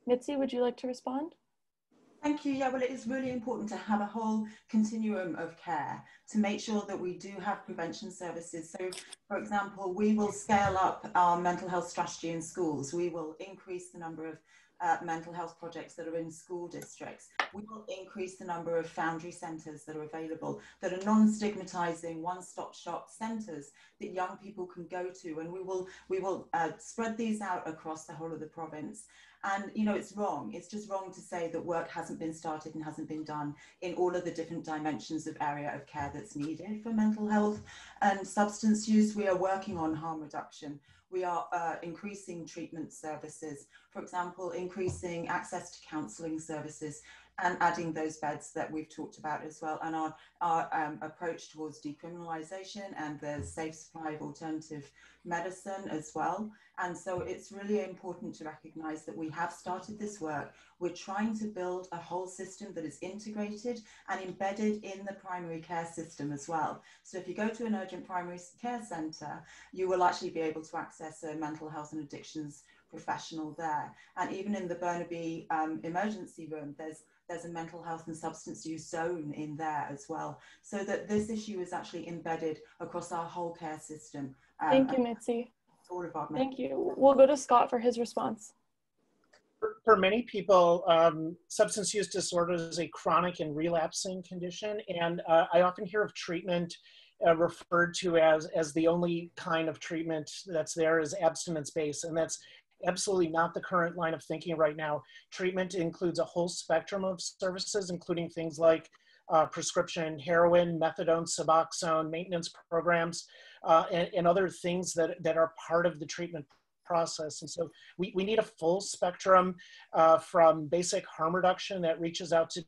Mitzi, would you like to respond? Thank you. Yeah, well, it is really important to have a whole continuum of care to make sure that we do have prevention services. So, for example, we will scale up our mental health strategy in schools. We will increase the number of uh, mental health projects that are in school districts. We will increase the number of foundry centres that are available, that are non-stigmatising, one-stop shop centres that young people can go to, and we will we will uh, spread these out across the whole of the province. And you know, it's wrong. It's just wrong to say that work hasn't been started and hasn't been done in all of the different dimensions of area of care that's needed for mental health and substance use. We are working on harm reduction. We are uh, increasing treatment services. For example, increasing access to counselling services and adding those beds that we've talked about as well, and our, our um, approach towards decriminalisation and the safe supply of alternative medicine as well. And so it's really important to recognise that we have started this work. We're trying to build a whole system that is integrated and embedded in the primary care system as well. So if you go to an urgent primary care centre, you will actually be able to access a mental health and addictions professional there. And even in the Burnaby um, emergency room, there's there's a mental health and substance use zone in there as well. So that this issue is actually embedded across our whole care system. Um, Thank you, Mitzi. All of our Thank you. We'll go to Scott for his response. For, for many people, um, substance use disorder is a chronic and relapsing condition. And uh, I often hear of treatment uh, referred to as, as the only kind of treatment that's there is abstinence based. And that's absolutely not the current line of thinking right now. Treatment includes a whole spectrum of services, including things like uh, prescription heroin, methadone, Suboxone, maintenance programs, uh, and, and, other things that, that are part of the treatment process. And so we, we need a full spectrum uh, from basic harm reduction that reaches out to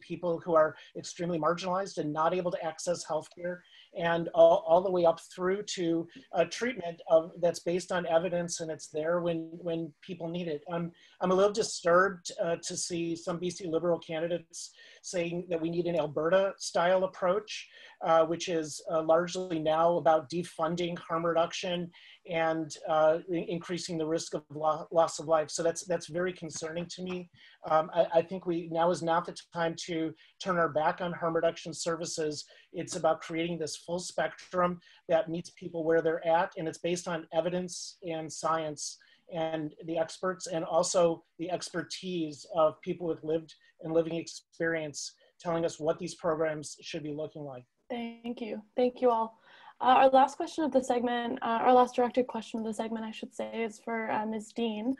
people who are extremely marginalized and not able to access healthcare and all, all the way up through to a treatment of that's based on evidence and it's there when when people need it. I'm I'm a little disturbed uh, to see some BC Liberal candidates saying that we need an Alberta style approach, uh, which is uh, largely now about defunding harm reduction and uh, increasing the risk of lo loss of life. So that's that's very concerning to me. Um, I, I, think we now is not the time to turn our back on harm reduction services. It's about creating this full spectrum that meets people where they're at, and it's based on evidence and science and the experts, and also the expertise of people with lived and living experience, telling us what these programs should be looking like. Thank you. Thank you all. Uh, our last question of the segment, uh, our last directed question of the segment, I should say, is for uh, Ms. Dean.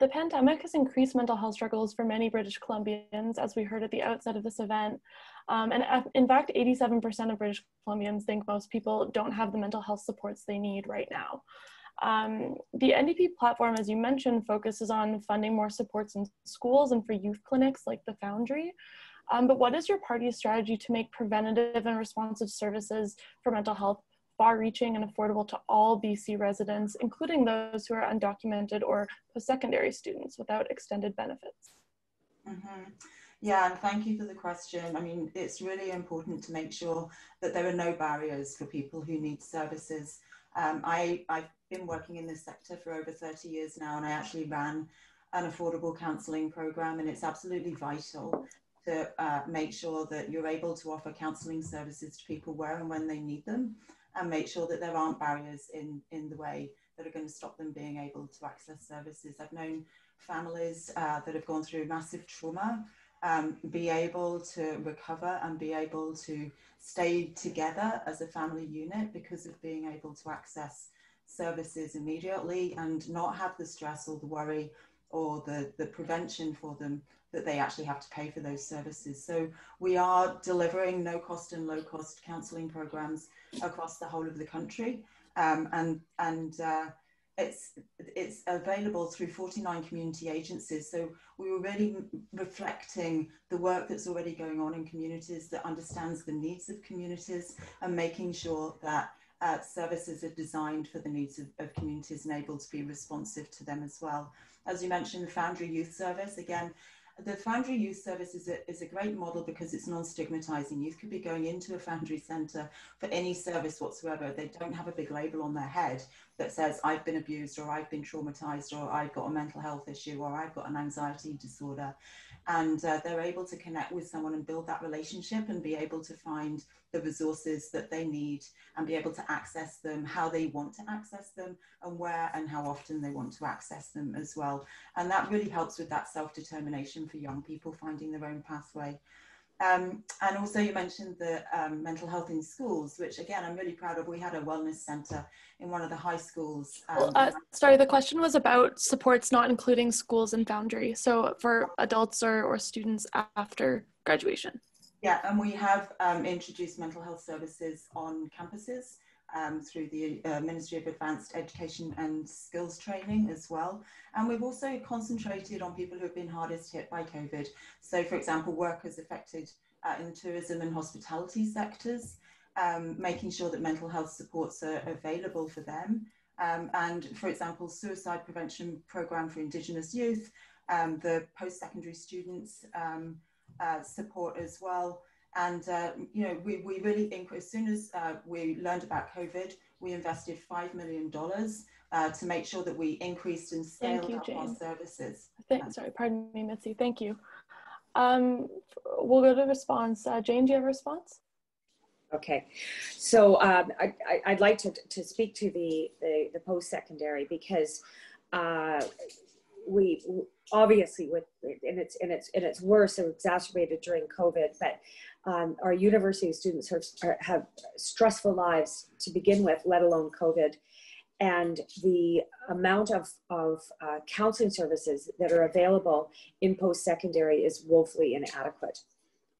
The pandemic has increased mental health struggles for many British Columbians, as we heard at the outset of this event. Um, and in fact, 87% of British Columbians think most people don't have the mental health supports they need right now. Um, the NDP platform, as you mentioned, focuses on funding more supports in schools and for youth clinics like the Foundry. Um, but what is your party's strategy to make preventative and responsive services for mental health far reaching and affordable to all BC residents, including those who are undocumented or post secondary students without extended benefits? Mm-hmm. Yeah, and thank you for the question. I mean, it's really important to make sure that there are no barriers for people who need services. Um, I, I've been working in this sector for over 30 years now, and I actually ran an affordable counselling program, and it's absolutely vital to uh, make sure that you're able to offer counselling services to people where and when they need them and make sure that there aren't barriers in, in the way that are going to stop them being able to access services. I've known families uh, that have gone through massive trauma um, be able to recover and be able to stay together as a family unit because of being able to access services immediately and not have the stress or the worry or the, the prevention for them that they actually have to pay for those services. So we are delivering no cost and low cost counselling programs across the whole of the country. Um, and and uh, it's it's available through 49 community agencies. So we were really reflecting the work that's already going on in communities that understands the needs of communities and making sure that uh, services are designed for the needs of, of, communities and able to be responsive to them as well. As you mentioned, the Foundry Youth Service, again, the Foundry Youth Service is a, is a great model because it's non-stigmatizing. Youth could be going into a Foundry Centre for any service whatsoever. They don't have a big label on their head that says, I've been abused or I've been traumatized or I've got a mental health issue or I've got an anxiety disorder and uh, they're able to connect with someone and build that relationship and be able to find the resources that they need and be able to access them how they want to access them and where and how often they want to access them as well and that really helps with that self-determination for young people finding their own pathway um, and also you mentioned the um, mental health in schools, which again, I'm really proud of. We had a wellness center in one of the high schools. Um, well, uh, sorry, the question was about supports not including schools and Foundry. So for adults or, or students after graduation. Yeah, and we have um, introduced mental health services on campuses um, through the uh, Ministry of Advanced Education and Skills Training as well. And we've also concentrated on people who have been hardest hit by COVID. So, for example, workers affected uh, in the tourism and hospitality sectors, um, making sure that mental health supports are available for them. Um, and, for example, suicide prevention program for Indigenous youth, um, the post-secondary students um, uh, support as well. And, uh, you know, we, we really, think as soon as uh, we learned about COVID, we invested $5 million uh, to make sure that we increased and scaled you, up Jane. our services. Thank, sorry, pardon me, Mitzi. Thank you. Um, we'll go to response. Uh, Jane, do you have a response? Okay, so um, I, would like to, to speak to the, the, the post-secondary because uh, we obviously with and it's and it's and it's worse and exacerbated during COVID, but um, our university students have, have stressful lives to begin with, let alone COVID. And the amount of, of uh, counseling services that are available in post-secondary is woefully inadequate.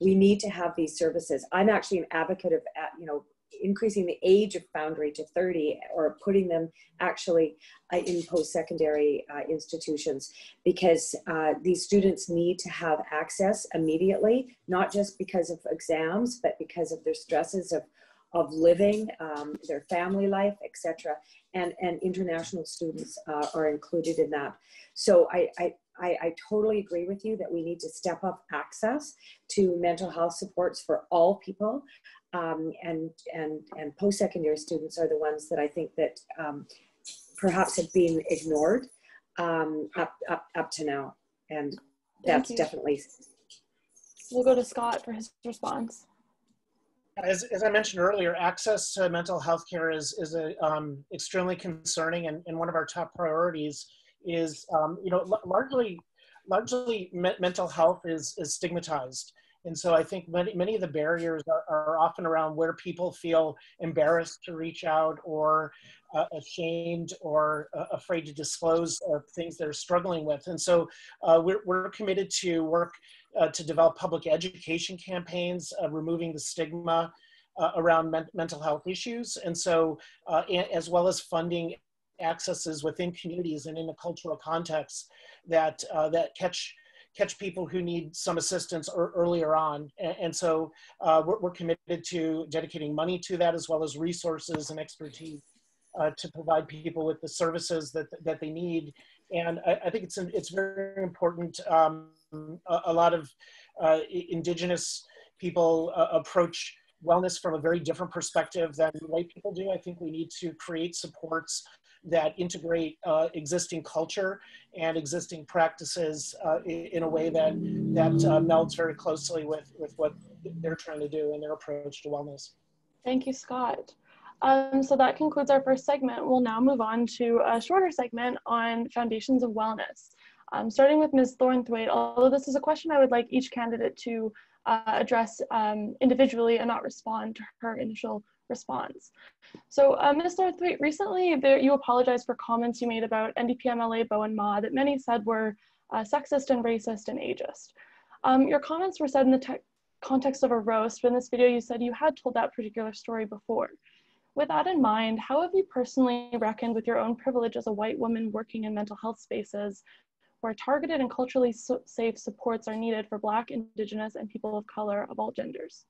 We need to have these services. I'm actually an advocate of, uh, you know, increasing the age of Foundry to 30 or putting them actually uh, in post-secondary uh, institutions because uh, these students need to have access immediately, not just because of exams, but because of their stresses of, of living, um, their family life, etc. And, and international students uh, are included in that. So I, I, I, I, totally agree with you that we need to step up access to mental health supports for all people um, and and and post-secondary students are the ones that I think that um, perhaps have been ignored um, up, up up to now, and that's definitely. We'll go to Scott for his response. As, as I mentioned earlier, access to mental health care is, is a, um, extremely concerning and, and one of our top priorities is, um, you know, largely, largely me mental health is, is stigmatized. And so I think many, many of the barriers are, are often around where people feel embarrassed to reach out or uh, ashamed or uh, afraid to disclose uh, things they're struggling with. And so uh, we're, we're committed to work uh, to develop public education campaigns, uh, removing the stigma around men mental health issues. And so, as well as funding accesses within communities and in a cultural context that, that catch catch people who need some assistance earlier on. And, and so uh, we're, we're, committed to dedicating money to that as well as resources and expertise uh, to provide people with the services that, that they need. And I, I think it's, it's very important. Um, a, a, lot of uh, indigenous people uh, approach wellness from a very different perspective than white people do. I think we need to create supports that integrate uh, existing culture and existing practices uh, in, a way that that uh, melds very closely with with what they're trying to do in their approach to wellness. Thank you, Scott. Um, so that concludes our first segment. We'll now move on to a shorter segment on foundations of wellness. Um, starting with Ms. Thornthwaite, although this is a question I would like each candidate to uh, address um, individually and not respond to her initial response. So uh, Ms. Thornthwaite, recently there, you apologized for comments you made about NDPMLA Bowinn Ma that many said were uh, sexist and racist and ageist. Um, your comments were said in the context of a roast, but in this video you said you had told that particular story before. With that in mind, how have you personally reckoned with your own privilege as a white woman working in mental health spaces where targeted and culturally so safe supports are needed for Black, Indigenous, and people of color of all genders?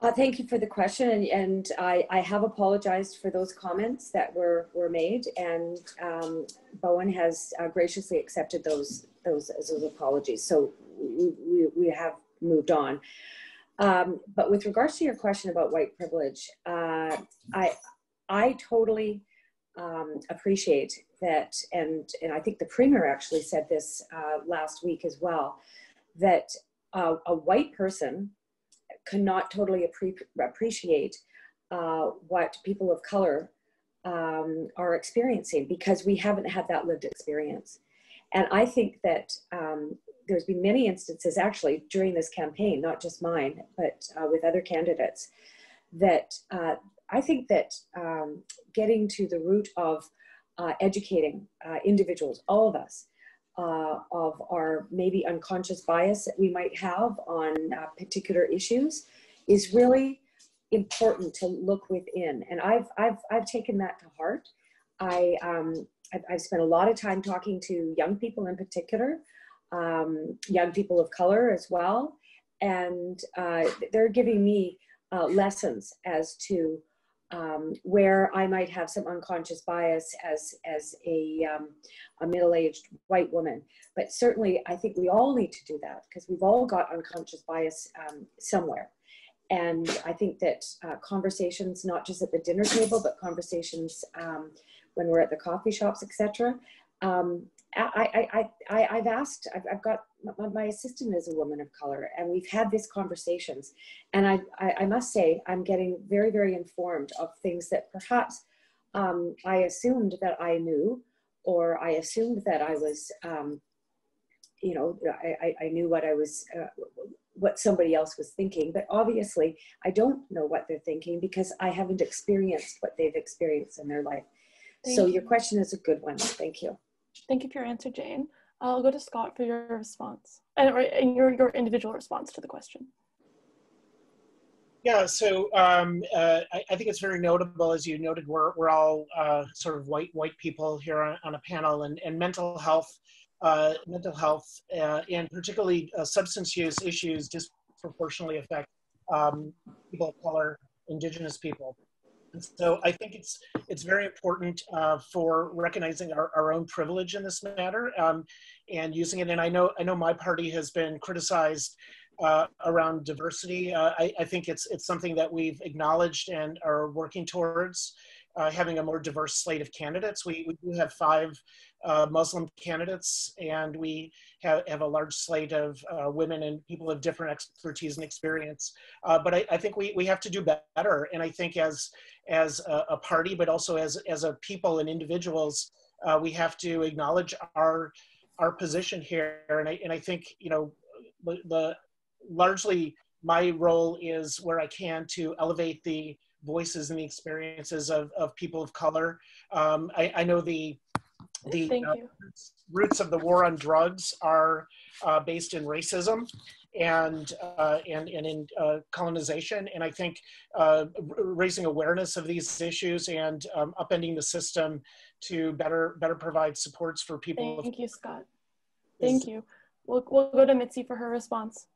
Uh, thank you for the question, and, and I, I, have apologized for those comments that were were made, and um, Bowinn has uh, graciously accepted those those those apologies. So we, we, have moved on. Um, but with regards to your question about white privilege, uh, I I totally um, appreciate that, and and I think the premier actually said this uh, last week as well, that uh, a white person cannot totally appre- appreciate uh, what people of color um, are experiencing because we haven't had that lived experience. And I think that um, there's been many instances actually during this campaign, not just mine, but uh, with other candidates, that uh, I think that um, getting to the root of uh, educating uh, individuals, all of us, uh, of our maybe unconscious bias that we might have on uh, particular issues is really important to look within. And I've, I've, I've taken that to heart. I, um, I've, I've spent a lot of time talking to young people in particular, um, young people of color as well. And uh, they're giving me uh, lessons as to um, where I might have some unconscious bias as as a, um, a middle-aged white woman. But certainly, I think we all need to do that because we've all got unconscious bias um, somewhere. And I think that uh, conversations, not just at the dinner table, but conversations um, when we're at the coffee shops, etc. Um, I, I, I, I've asked, I've, I've got, my, my, assistant is a woman of color and we've had these conversations. And I, I, I must say, I'm getting very, very informed of things that perhaps um, I assumed that I knew, or I assumed that I was, um, you know, I, I, knew what I was, uh, what somebody else was thinking. But obviously, I don't know what they're thinking because I haven't experienced what they've experienced in their life. Thank so you. your question is a good one. Thank you. Thank you for your answer, Jane. I'll go to Scott for your response and, and your, your individual response to the question. Yeah, so um, uh, I, I, think it's very notable, as you noted, we're, we're all uh, sort of white white people here on, on a panel, and, and mental health, uh, mental health, uh, and particularly uh, substance use issues disproportionately affect um, people of color, Indigenous people. And so I think it's it's very important uh, for recognizing our, our own privilege in this matter um, and using it. And I know I know my party has been criticized uh, around diversity. Uh, I, I, think it's it's something that we've acknowledged and are working towards uh, having a more diverse slate of candidates. We, we do have five uh, Muslim candidates, and we have, have a large slate of uh, women and people of different expertise and experience. Uh, but I, I, think we, we have to do better. And I think as, as a, a party, but also as, as a people and individuals, uh, we have to acknowledge our, our position here. And I, and I think, you know, the, the largely my role is where I can to elevate the voices and the experiences of, of people of color. Um, I, I, know the the uh, roots of the war on drugs are uh, based in racism and uh, and and in uh, colonization. And I think uh, raising awareness of these issues and um, upending the system to better better provide supports for people. Thank you, Scott. Thank you. We'll we'll go to Mitzi for her response.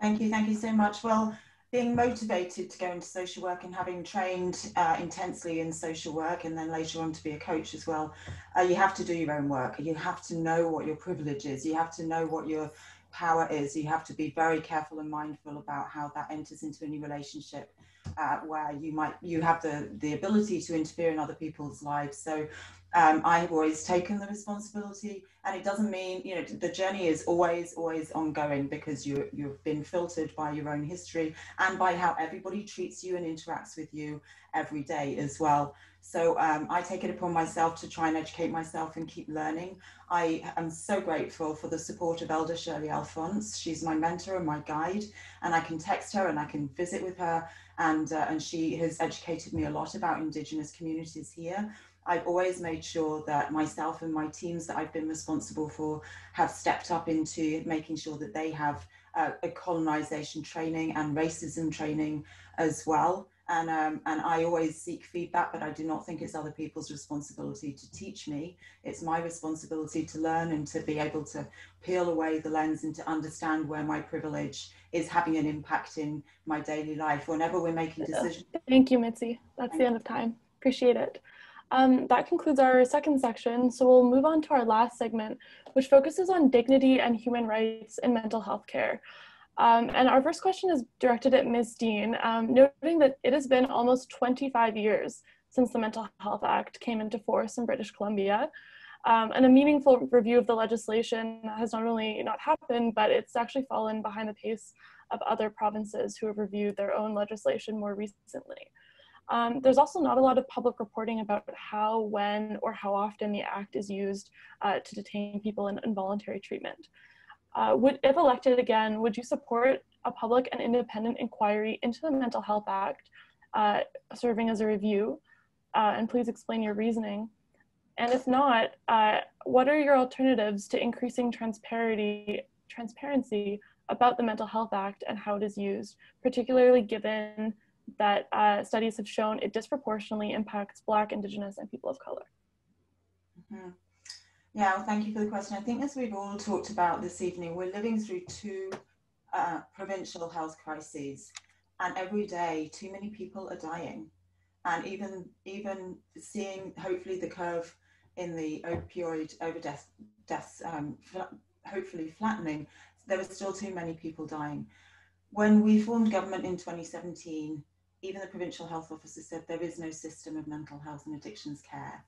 Thank you. Thank you so much. Well being motivated to go into social work and having trained uh, intensely in social work and then later on to be a coach as well, uh, you have to do your own work. You have to know what your privilege is. You have to know what your power is. You have to be very careful and mindful about how that enters into any relationship uh, where you might you have the the ability to interfere in other people's lives. So um, I have always taken the responsibility, and it doesn't mean you know the journey is always always ongoing because you you've been filtered by your own history and by how everybody treats you and interacts with you every day as well. So um, I take it upon myself to try and educate myself and keep learning. I am so grateful for the support of Elder Shirley Alphonse. She's my mentor and my guide, and I can text her and I can visit with her, and uh, and she has educated me a lot about Indigenous communities here I've always made sure that myself and my teams that I've been responsible for have stepped up into making sure that they have uh, a colonization training and racism training as well. And, um, and I always seek feedback, but I do not think it's other people's responsibility to teach me. It's my responsibility to learn and to be able to peel away the lens and to understand where my privilege is having an impact in my daily life whenever we're making decisions. Thank you, Mitzi. That's the end of time. Appreciate it. Um, that concludes our second section. So we'll move on to our last segment, which focuses on dignity and human rights in mental health care. Um, and our first question is directed at Ms. Dean, um, noting that it has been almost 25 years since the Mental Health Act came into force in British Columbia. Um, and a meaningful review of the legislation has not only not happened, but it's actually fallen behind the pace of other provinces who have reviewed their own legislation more recently. Um, there's also not a lot of public reporting about how, when, or how often the Act is used uh, to detain people in involuntary treatment. Uh, would, if elected again, would you support a public and independent inquiry into the Mental Health Act uh, serving as a review? Uh, and please explain your reasoning. And if not, uh, what are your alternatives to increasing transparency, transparency about the Mental Health Act and how it is used, particularly given that uh, studies have shown it disproportionately impacts Black, Indigenous, and people of color? Mm -hmm. Yeah, well, thank you for the question. I think as we've all talked about this evening, we're living through two uh, provincial health crises, and every day too many people are dying. And even even seeing hopefully the curve in the opioid overdose deaths um, hopefully flattening, there are still too many people dying. When we formed government in 2017, even the provincial health officer said there is no system of mental health and addictions care.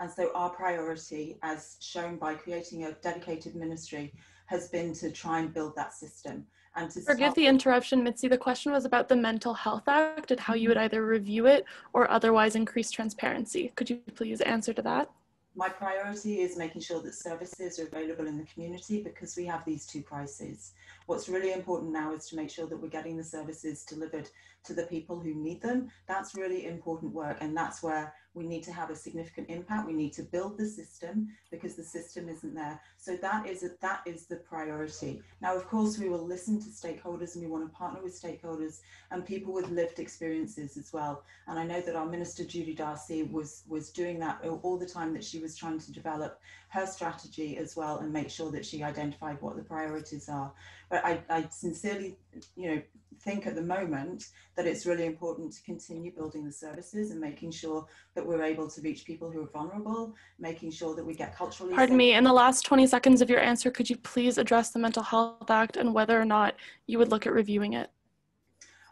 And so our priority, as shown by creating a dedicated ministry, has been to try and build that system. And to Forgive the interruption, Mitzi. The question was about the Mental Health Act and how you would mm-hmm. either review it or otherwise increase transparency. Could you please answer to that? My priority is making sure that services are available in the community because we have these two crises. What's really important now is to make sure that we're getting the services delivered to the people who need them. That's really important work, and that's where we need to have a significant impact. We need to build the system because the system isn't there. So that is a, that is the priority. Now, of course, we will listen to stakeholders and we want to partner with stakeholders and people with lived experiences as well. And I know that our Minister Judy Darcy was was doing that all the time that she was trying to develop her strategy as well and make sure that she identified what the priorities are. But I, I sincerely, you know, think at the moment that it's really important to continue building the services and making sure that we're able to reach people who are vulnerable, making sure that we get culturally. Pardon me, in the last 20 seconds of your answer, could you please address the Mental Health Act and whether or not you would look at reviewing it?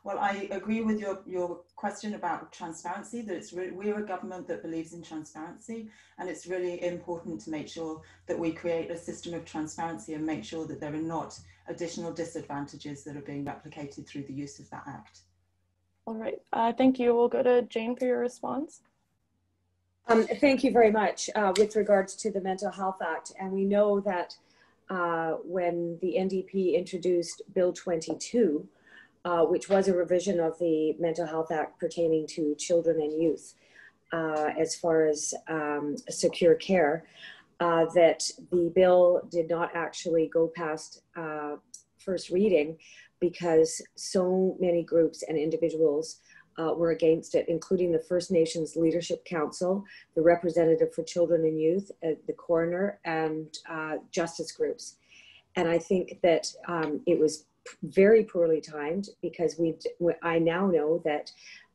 Well, I agree with your, your question about transparency, that it's we're a government that believes in transparency, and it's really important to make sure that we create a system of transparency and make sure that there are not additional disadvantages that are being replicated through the use of that act. All right, uh, thank you. We'll go to Jane for your response. Um, thank you very much uh, with regards to the Mental Health Act. And we know that uh, when the NDP introduced Bill 22, uh, which was a revision of the Mental Health Act pertaining to children and youth uh, as far as um, secure care, uh, that the bill did not actually go past uh, first reading because so many groups and individuals uh, were against it, including the First Nations Leadership Council, the representative for children and youth, uh, the coroner, and uh, justice groups. And I think that um, it was very poorly timed because we I now know that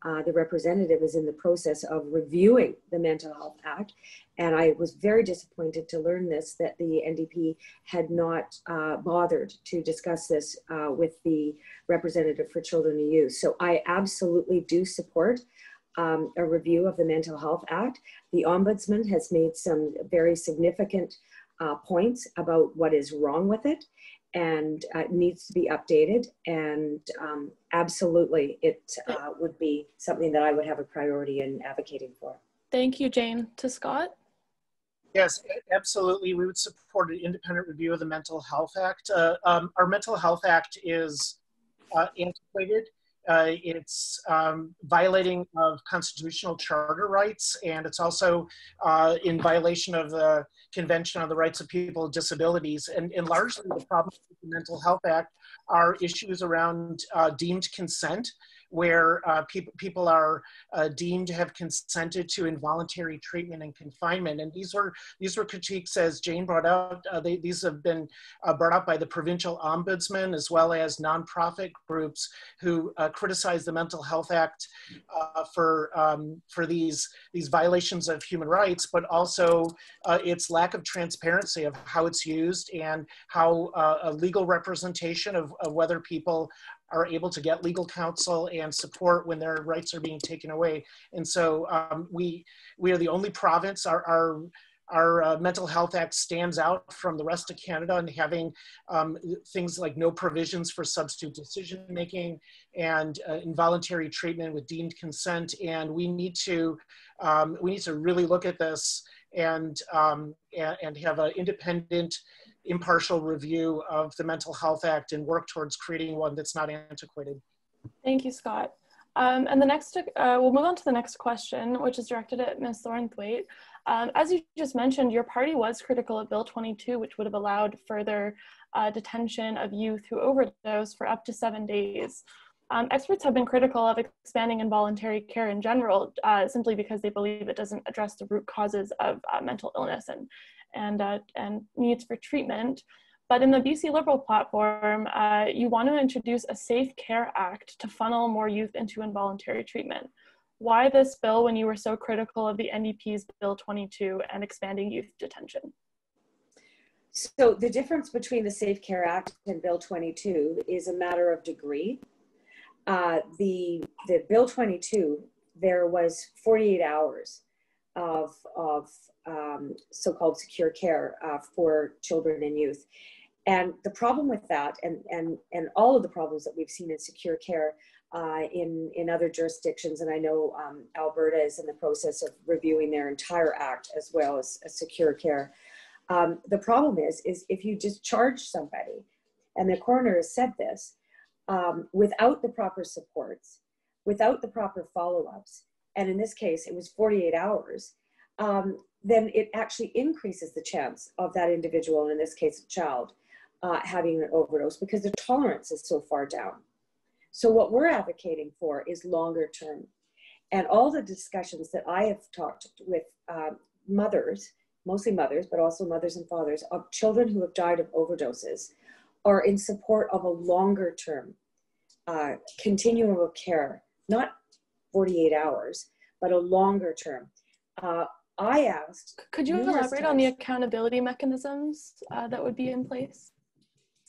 uh, the representative is in the process of reviewing the Mental Health Act. And I was very disappointed to learn this that the NDP had not uh, bothered to discuss this uh, with the representative for children and youth. So I absolutely do support um, a review of the Mental Health Act. The Ombudsman has made some very significant uh, points about what is wrong with it and uh, needs to be updated. And um, absolutely, it uh, would be something that I would have a priority in advocating for. Thank you, Jane. To Scott? Yes, absolutely. We would support an independent review of the Mental Health Act. Uh, um, our Mental Health Act is uh, antiquated uh, it's um, violating of constitutional charter rights, and it's also uh, in violation of the Convention on the Rights of People with Disabilities. And, and largely the problems with the Mental Health Act are issues around uh, deemed consent, where uh, people people are uh, deemed to have consented to involuntary treatment and confinement. And these were these were critiques, as Jane brought out. Uh, they, these have been uh, brought up by the provincial ombudsman as well as nonprofit groups who uh, criticize the Mental Health Act uh, for um, for these these violations of human rights, but also its lack of transparency of how it's used and how a legal representation of, of whether people are able to get legal counsel and support when their rights are being taken away. And so um, we we are the only province. Our our our uh, mental health act stands out from the rest of Canada and having um, things like no provisions for substitute decision making and uh, involuntary treatment with deemed consent. And we need to um, we need to really look at this and um, and, and have an independent impartial review of the Mental Health Act and work towards creating one that's not antiquated. Thank you, Scott. Um, and the next, uh, we'll move on to the next question, which is directed at Ms. Thornthwaite. Um, as you just mentioned, your party was critical of Bill 22, which would have allowed further uh, detention of youth who overdose for up to seven days. Um, experts have been critical of expanding involuntary care in general, uh, simply because they believe it doesn't address the root causes of uh, mental illness and and, uh, and needs for treatment. But in the BC Liberal platform, uh, you want to introduce a Safe Care Act to funnel more youth into involuntary treatment. Why this bill when you were so critical of the NDP's Bill 22 and expanding youth detention? So the difference between the Safe Care Act and Bill 22 is a matter of degree. Uh, the, the Bill 22, there was 48 hours of, of um, so-called secure care uh, for children and youth. And the problem with that, and, and, and all of the problems that we've seen in secure care uh, in, in other jurisdictions, and I know um, Alberta is in the process of reviewing their entire act as well as, as secure care. Um, the problem is, is if you just charge somebody, and the coroner has said this, um, without the proper supports, without the proper follow-ups, and in this case it was 48 hours, um, then it actually increases the chance of that individual, in this case, a child, uh, having an overdose because the tolerance is so far down. So what we're advocating for is longer term. And all the discussions that I have talked with uh, mothers, mostly mothers, but also mothers and fathers of children who have died of overdoses are in support of a longer term uh, continuum of care, not 48 hours, but a longer term. Uh, I asked. Could you elaborate times, on the accountability mechanisms uh, that would be in place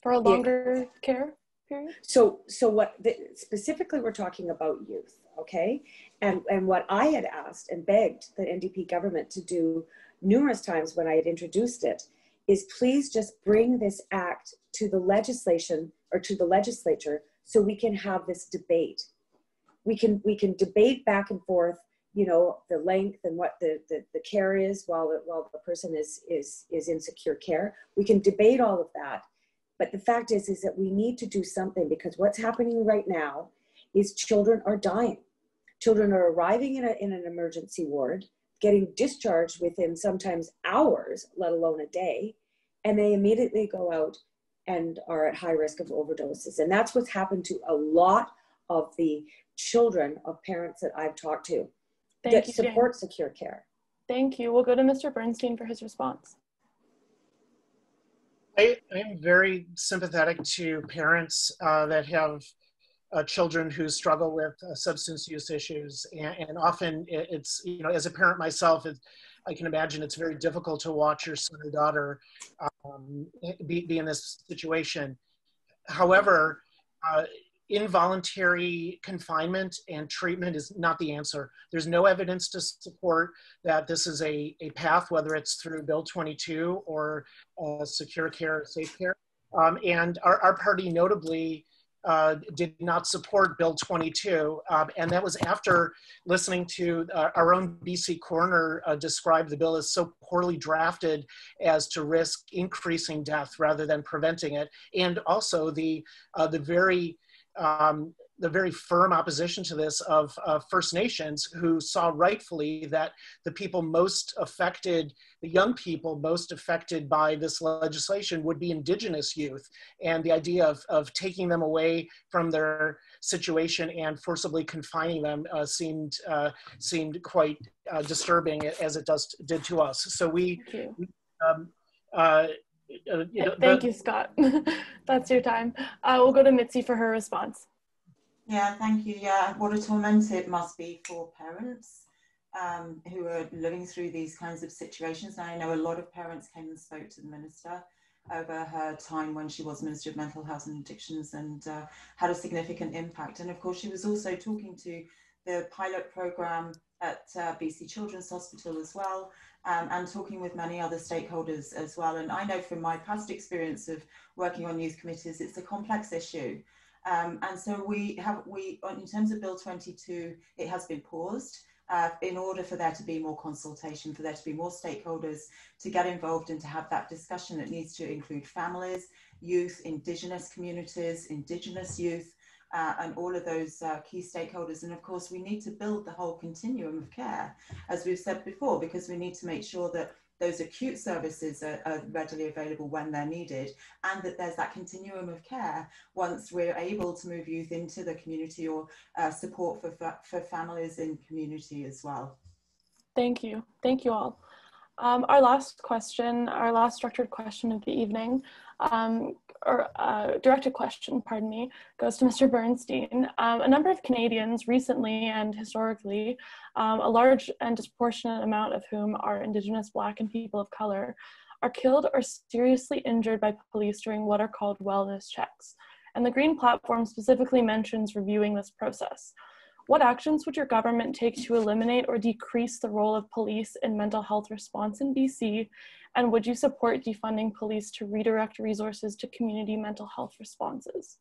for a longer care period? So, so what the, specifically we're talking about youth, okay? And and what I had asked and begged the NDP government to do numerous times when I had introduced it is please just bring this act to the legislation or to the legislature so we can have this debate. We can we can debate back and forth you know the length and what the, the, the care is while the, while the person is is is in secure care. We can debate all of that. But the fact is is that we need to do something because what's happening right now is children are dying. Children are arriving in, a, in an emergency ward getting discharged within sometimes hours let alone a day and they immediately go out and are at high risk of overdoses. And that's what's happened to a lot of the children of parents that i've talked to Thank that you, support Jane. secure care. Thank you. We'll go to Mr. Bernstein for his response. I am very sympathetic to parents uh, that have uh, children who struggle with uh, substance use issues, and, and, often it's you know as a parent myself, it, I can imagine it's very difficult to watch your son or daughter um, be, be in this situation. However, uh, involuntary confinement and treatment is not the answer. There's no evidence to support that this is a, a path, whether it's through Bill 22 or uh, Secure Care, Safe Care. Um, and our, our party notably uh, did not support Bill 22. Um, and that was after listening to uh, our own BC coroner uh, describe the bill as so poorly drafted as to risk increasing death rather than preventing it. And also the, uh, the very um, the very firm opposition to this of uh, First Nations, who saw rightfully that the people most affected the young people most affected by this legislation would be indigenous youth. And the idea of, of taking them away from their situation and forcibly confining them uh, seemed, uh, seemed quite uh, disturbing as it does did to us. So we, um, uh, you know, Thank the, you, Scott. That's your time. Uh, we'll go to Mitzi for her response. Yeah, thank you. Yeah, what a torment it must be for parents um, who are living through these kinds of situations. And I know a lot of parents came and spoke to the minister over her time when she was Minister of Mental Health and Addictions and uh, had a significant impact. And of course, she was also talking to the pilot program at uh, BC Children's Hospital as well, um, and talking with many other stakeholders as well. And I know from my past experience of working on youth committees, it's a complex issue. Um, and so we have, we, in terms of Bill 22, it has been paused. Uh, in order for there to be more consultation, for there to be more stakeholders to get involved and to have that discussion that needs to include families, youth, Indigenous communities, Indigenous youth, uh, and all of those uh, key stakeholders. And of course, we need to build the whole continuum of care, as we've said before, because we need to make sure that those acute services are, are, readily available when they're needed, and that there's that continuum of care once we're able to move youth into the community or uh, support for, for families in community as well. Thank you. Thank you all. Um, our last question, our last structured question of the evening, um, or uh, directed question, pardon me, goes to Mr. Bernstein. Um, a number of Canadians recently and historically, um, a large and disproportionate amount of whom are Indigenous, Black, and people of color, are killed or seriously injured by police during what are called wellness checks. And the Green Platform specifically mentions reviewing this process. What actions would your government take to eliminate or decrease the role of police in mental health response in BC? And would you support defunding police to redirect resources to community mental health responses?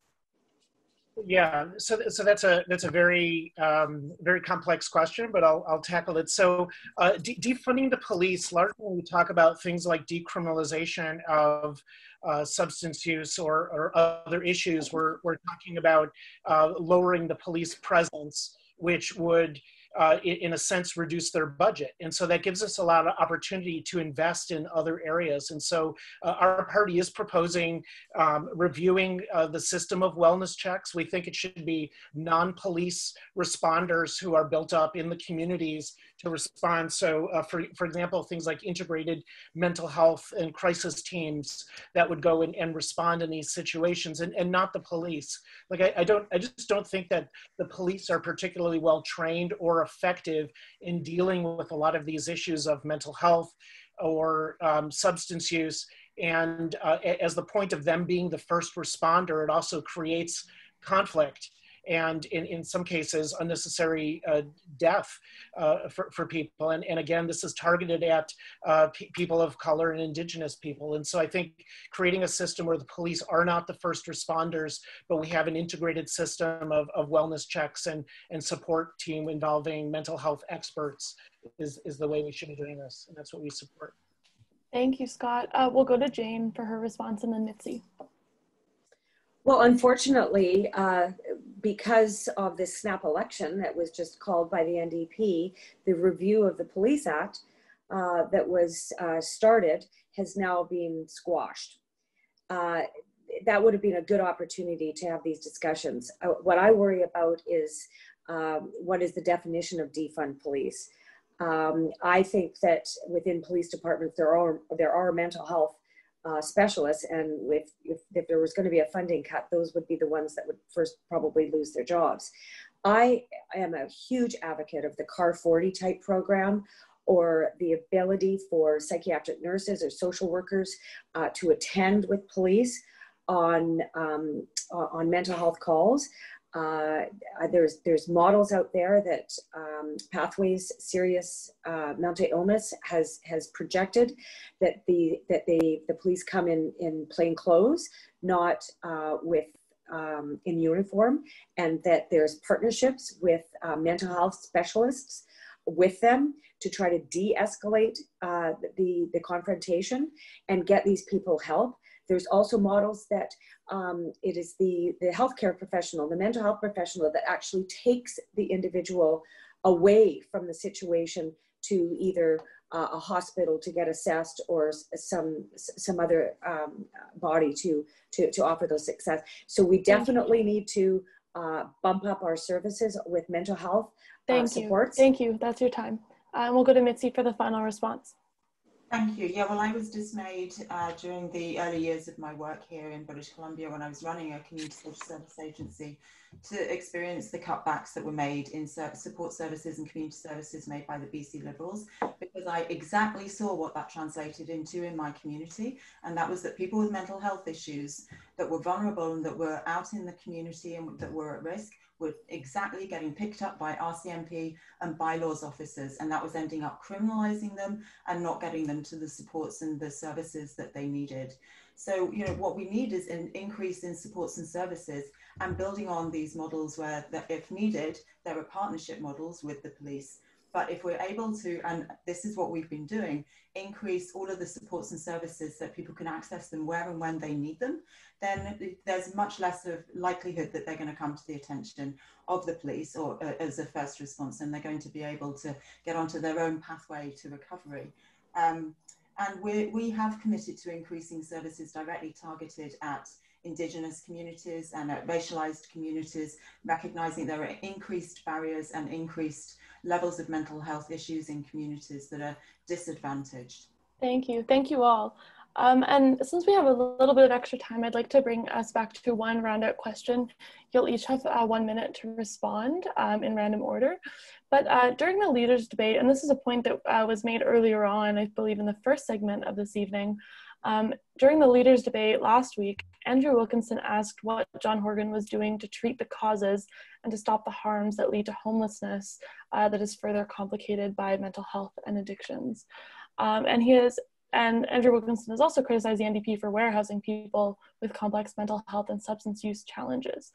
Yeah, so so that's a that's a very um, very complex question, but I'll I'll tackle it. So uh, de defunding the police, largely we talk about things like decriminalization of uh, substance use or, or other issues, we're we're talking about uh, lowering the police presence which would uh, in a sense reduce their budget. And so that gives us a lot of opportunity to invest in other areas. And so uh, our party is proposing um, reviewing uh, the system of wellness checks. We think it should be non-police responders who are built up in the communities to respond. So, uh, for, for example, things like integrated mental health and crisis teams that would go in and respond in these situations and, and not the police. Like, I, I don't, I just don't think that the police are particularly well trained or effective in dealing with a lot of these issues of mental health or um, substance use. And uh, as the point of them being the first responder, it also creates conflict and in, in some cases unnecessary uh, death uh, for, for people. And, and again, this is targeted at uh, people of color and indigenous people. And so I think creating a system where the police are not the first responders, but we have an integrated system of, of wellness checks and, and support team involving mental health experts is, is the way we should be doing this. And that's what we support. Thank you, Scott. Uh, we'll go to Jane for her response and then Mitzi. Well, unfortunately, uh, because of this snap election that was just called by the NDP, the review of the Police Act uh, that was uh, started has now been squashed. Uh, that would have been a good opportunity to have these discussions. Uh, what I worry about is um, what is the definition of defund police? Um, I think that within police departments there are there are mental health uh, specialists. And if, if, there was going to be a funding cut, those would be the ones that would first probably lose their jobs. I am a huge advocate of the CAR 40 type program or the ability for psychiatric nurses or social workers uh, to attend with police on, um, on mental health calls. Uh, there's there's models out there that um, Pathways Serious uh, Mental Illness has has projected that the that they the police come in in plain clothes, not uh, with um, in uniform, and that there's partnerships with uh, mental health specialists with them to try to de-escalate uh, the the confrontation and get these people help there's also models that um, it is the, the healthcare professional, the mental health professional that actually takes the individual away from the situation to either uh, a hospital to get assessed or some some other um, body to, to to offer those success. So we definitely need to uh, bump up our services with mental health uh, Thank supports. you. Thank you. That's your time. And we'll go to Mitzi for the final response. Thank you. Yeah, well, I was dismayed uh, during the early years of my work here in British Columbia when I was running a community social service agency to experience the cutbacks that were made in support services and community services made by the BC Liberals because I exactly saw what that translated into in my community. And that was that people with mental health issues that were vulnerable and that were out in the community and that were at risk were exactly getting picked up by RCMP and bylaws officers, and that was ending up criminalizing them and not getting them to the supports and the services that they needed. So, you know, what we need is an increase in supports and services and building on these models where, if needed, there are partnership models with the police but if we're able to, and this is what we've been doing, increase all of the supports and services that people can access them where and when they need them, then there's much less of likelihood that they're going to come to the attention of the police or uh, as a first response, and they're going to be able to get onto their own pathway to recovery. Um, and we we have committed to increasing services directly targeted at Indigenous communities and at racialized communities, recognizing there are increased barriers and increased levels of mental health issues in communities that are disadvantaged. Thank you. Thank you all. Um, and since we have a little bit of extra time, I'd like to bring us back to one roundout question. You'll each have uh, one minute to respond um, in random order. But uh, during the leaders debate, and this is a point that uh, was made earlier on, I believe in the first segment of this evening, um, during the leaders debate last week, Andrew Wilkinson asked what John Horgan was doing to treat the causes and to stop the harms that lead to homelessness uh, that is further complicated by mental health and addictions. Um, and he is, and Andrew Wilkinson has also criticized the NDP for warehousing people with complex mental health and substance use challenges.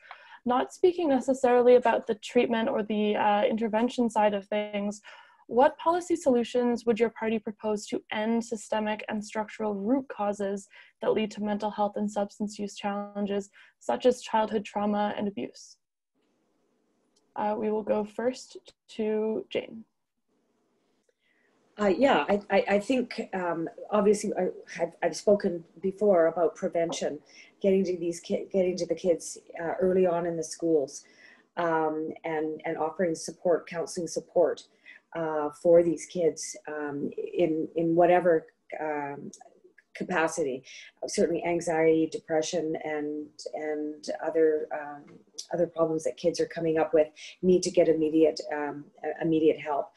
Not speaking necessarily about the treatment or the uh, intervention side of things, what policy solutions would your party propose to end systemic and structural root causes that lead to mental health and substance use challenges, such as childhood trauma and abuse? Uh, we will go first to Jane. Uh, yeah, I, I, I think um, obviously I, have I've spoken before about prevention, getting to these ki- getting to the kids uh, early on in the schools, um, and and offering support, counseling support uh, for these kids um, in in whatever um, capacity. Certainly, anxiety, depression, and and other um, other problems that kids are coming up with need to get immediate um, immediate help.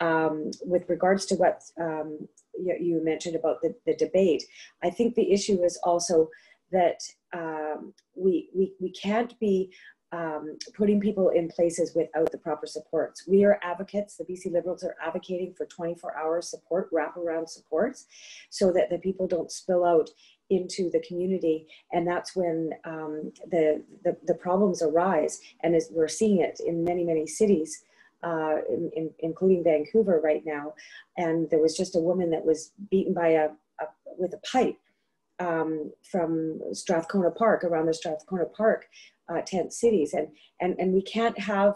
Um, with regards to what um, you, you, mentioned about the, the debate, I think the issue is also that we, we we can't be um, putting people in places without the proper supports. We are advocates, the BC Liberals are advocating for 24 hour support, wraparound supports, so that the people don't spill out into the community. And that's when um, the, the, the, problems arise. And as we're seeing it in many, many cities, uh, in, in, including Vancouver right now. And there was just a woman that was beaten by a, a with a pipe um, from Strathcona Park, around the Strathcona Park uh, tent cities, and and and we can't have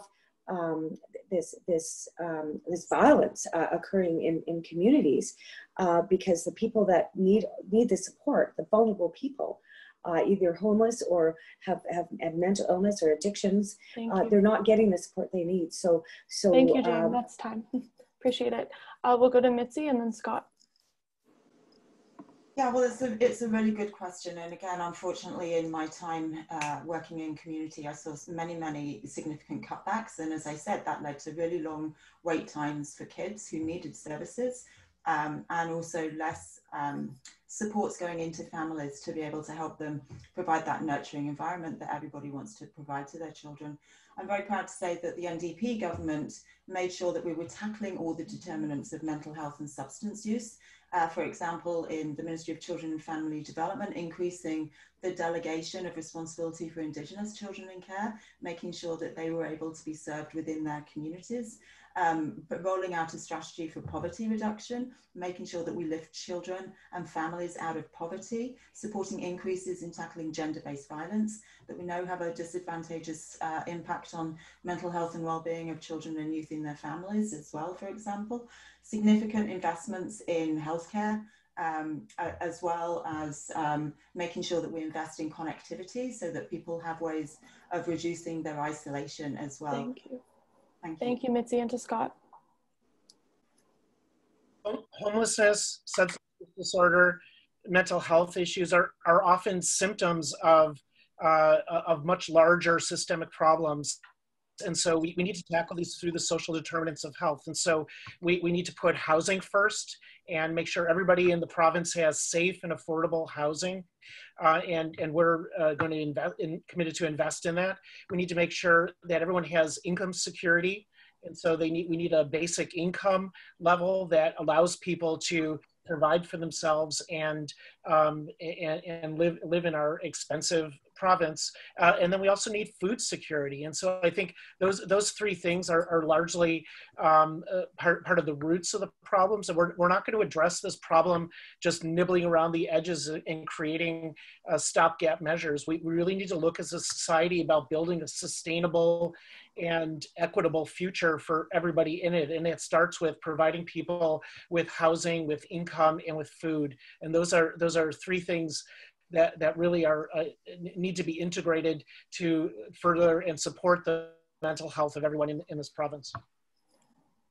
um, this this um, this violence uh, occurring in in communities uh, because the people that need need the support, the vulnerable people. Uh, either homeless or have, have, have mental illness or addictions, uh, they're not getting the support they need. So, so thank you, Jane. Um, That's time. Appreciate it. Uh, we'll go to Mitzi and then Scott. Yeah, well, it's a, it's a really good question. And again, unfortunately, in my time uh, working in community, I saw many, many significant cutbacks. And as I said, that led to really long wait times for kids who needed services um, and also less um, supports going into families to be able to help them provide that nurturing environment that everybody wants to provide to their children. I'm very proud to say that the NDP government made sure that we were tackling all the determinants of mental health and substance use uh, for example, in the Ministry of Children and Family Development, increasing the delegation of responsibility for Indigenous children in care, making sure that they were able to be served within their communities. um, but rolling out a strategy for poverty reduction, making sure that we lift children and families out of poverty, supporting increases in tackling gender-based violence that we know have a disadvantageous uh, impact on mental health and well-being of children and youth in their families as well, for example. Significant investments in healthcare, um, as well as um, making sure that we invest in connectivity so that people have ways of reducing their isolation as well. Thank you. Thank you. Thank you, Mitzi, and to Scott. Homelessness, substance disorder, mental health issues are, are often symptoms of, uh, of much larger systemic problems. And so we, we need to tackle these through the social determinants of health. And so we, we need to put housing first and make sure everybody in the province has safe and affordable housing. Uh, and, and we're uh, going to invest in, committed to invest in that. We need to make sure that everyone has income security. And so they need, we need a basic income level that allows people to provide for themselves and, um, and, and live, live in our expensive province. Uh, and then we also need food security. And so I think those those three things are, are largely um, uh, part, part of the roots of the problems. And we're, we're not going to address this problem just nibbling around the edges and creating uh, stopgap measures. We, we really need to look as a society about building a sustainable and equitable future for everybody in it. And it starts with providing people with housing, with income, and with food. And those are those are three things that, that really are uh, need to be integrated to further and support the mental health of everyone in, in this province.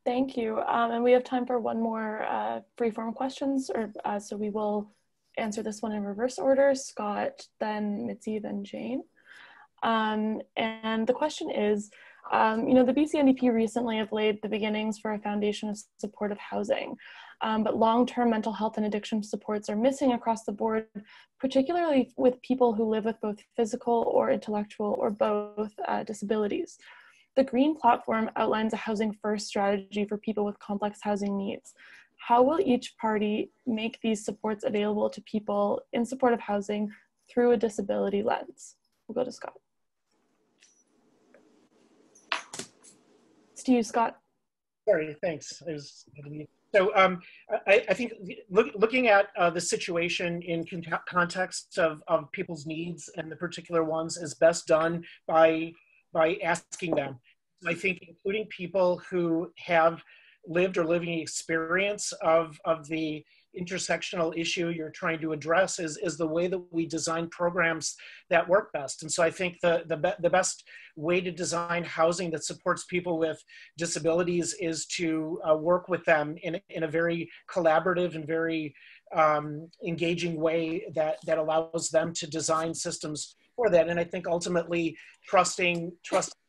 Thank you. Um, and we have time for one more uh, free-form questions, or uh, so we will answer this one in reverse order. Scott, then Mitzi, then Jane. Um, and the question is, um, you know, the BC NDP recently have laid the beginnings for a foundation of supportive housing um, but long-term mental health and addiction supports are missing across the board, particularly with people who live with both physical or intellectual or both uh, disabilities. The Green Platform outlines a housing first strategy for people with complex housing needs. How will each party make these supports available to people in supportive housing through a disability lens? We'll go to Scott. It's to you, Scott. Sorry, thanks. I was so um, I, I, think look, looking at uh, the situation in context of, of people's needs and the particular ones is best done by, by asking them. I think including people who have lived or living experience of, of the intersectional issue you're trying to address is, is the way that we design programs that work best. And so I think the, the, be, the best way to design housing that supports people with disabilities is to uh, work with them in, in a very collaborative and very um, engaging way that, that allows them to design systems for that. And I think ultimately trusting, trusting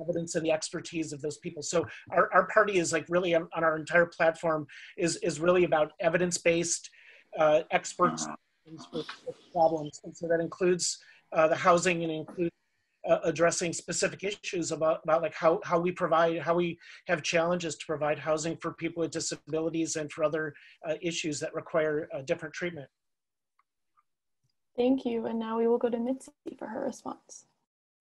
evidence and the expertise of those people. So our, our party is like really on, on our entire platform is, is really about evidence-based uh, experts for problems. And so that includes uh, the housing and includes uh, addressing specific issues about, about like how, how we provide, how we have challenges to provide housing for people with disabilities and for other uh, issues that require different treatment. Thank you. And now we will go to Mitzi for her response.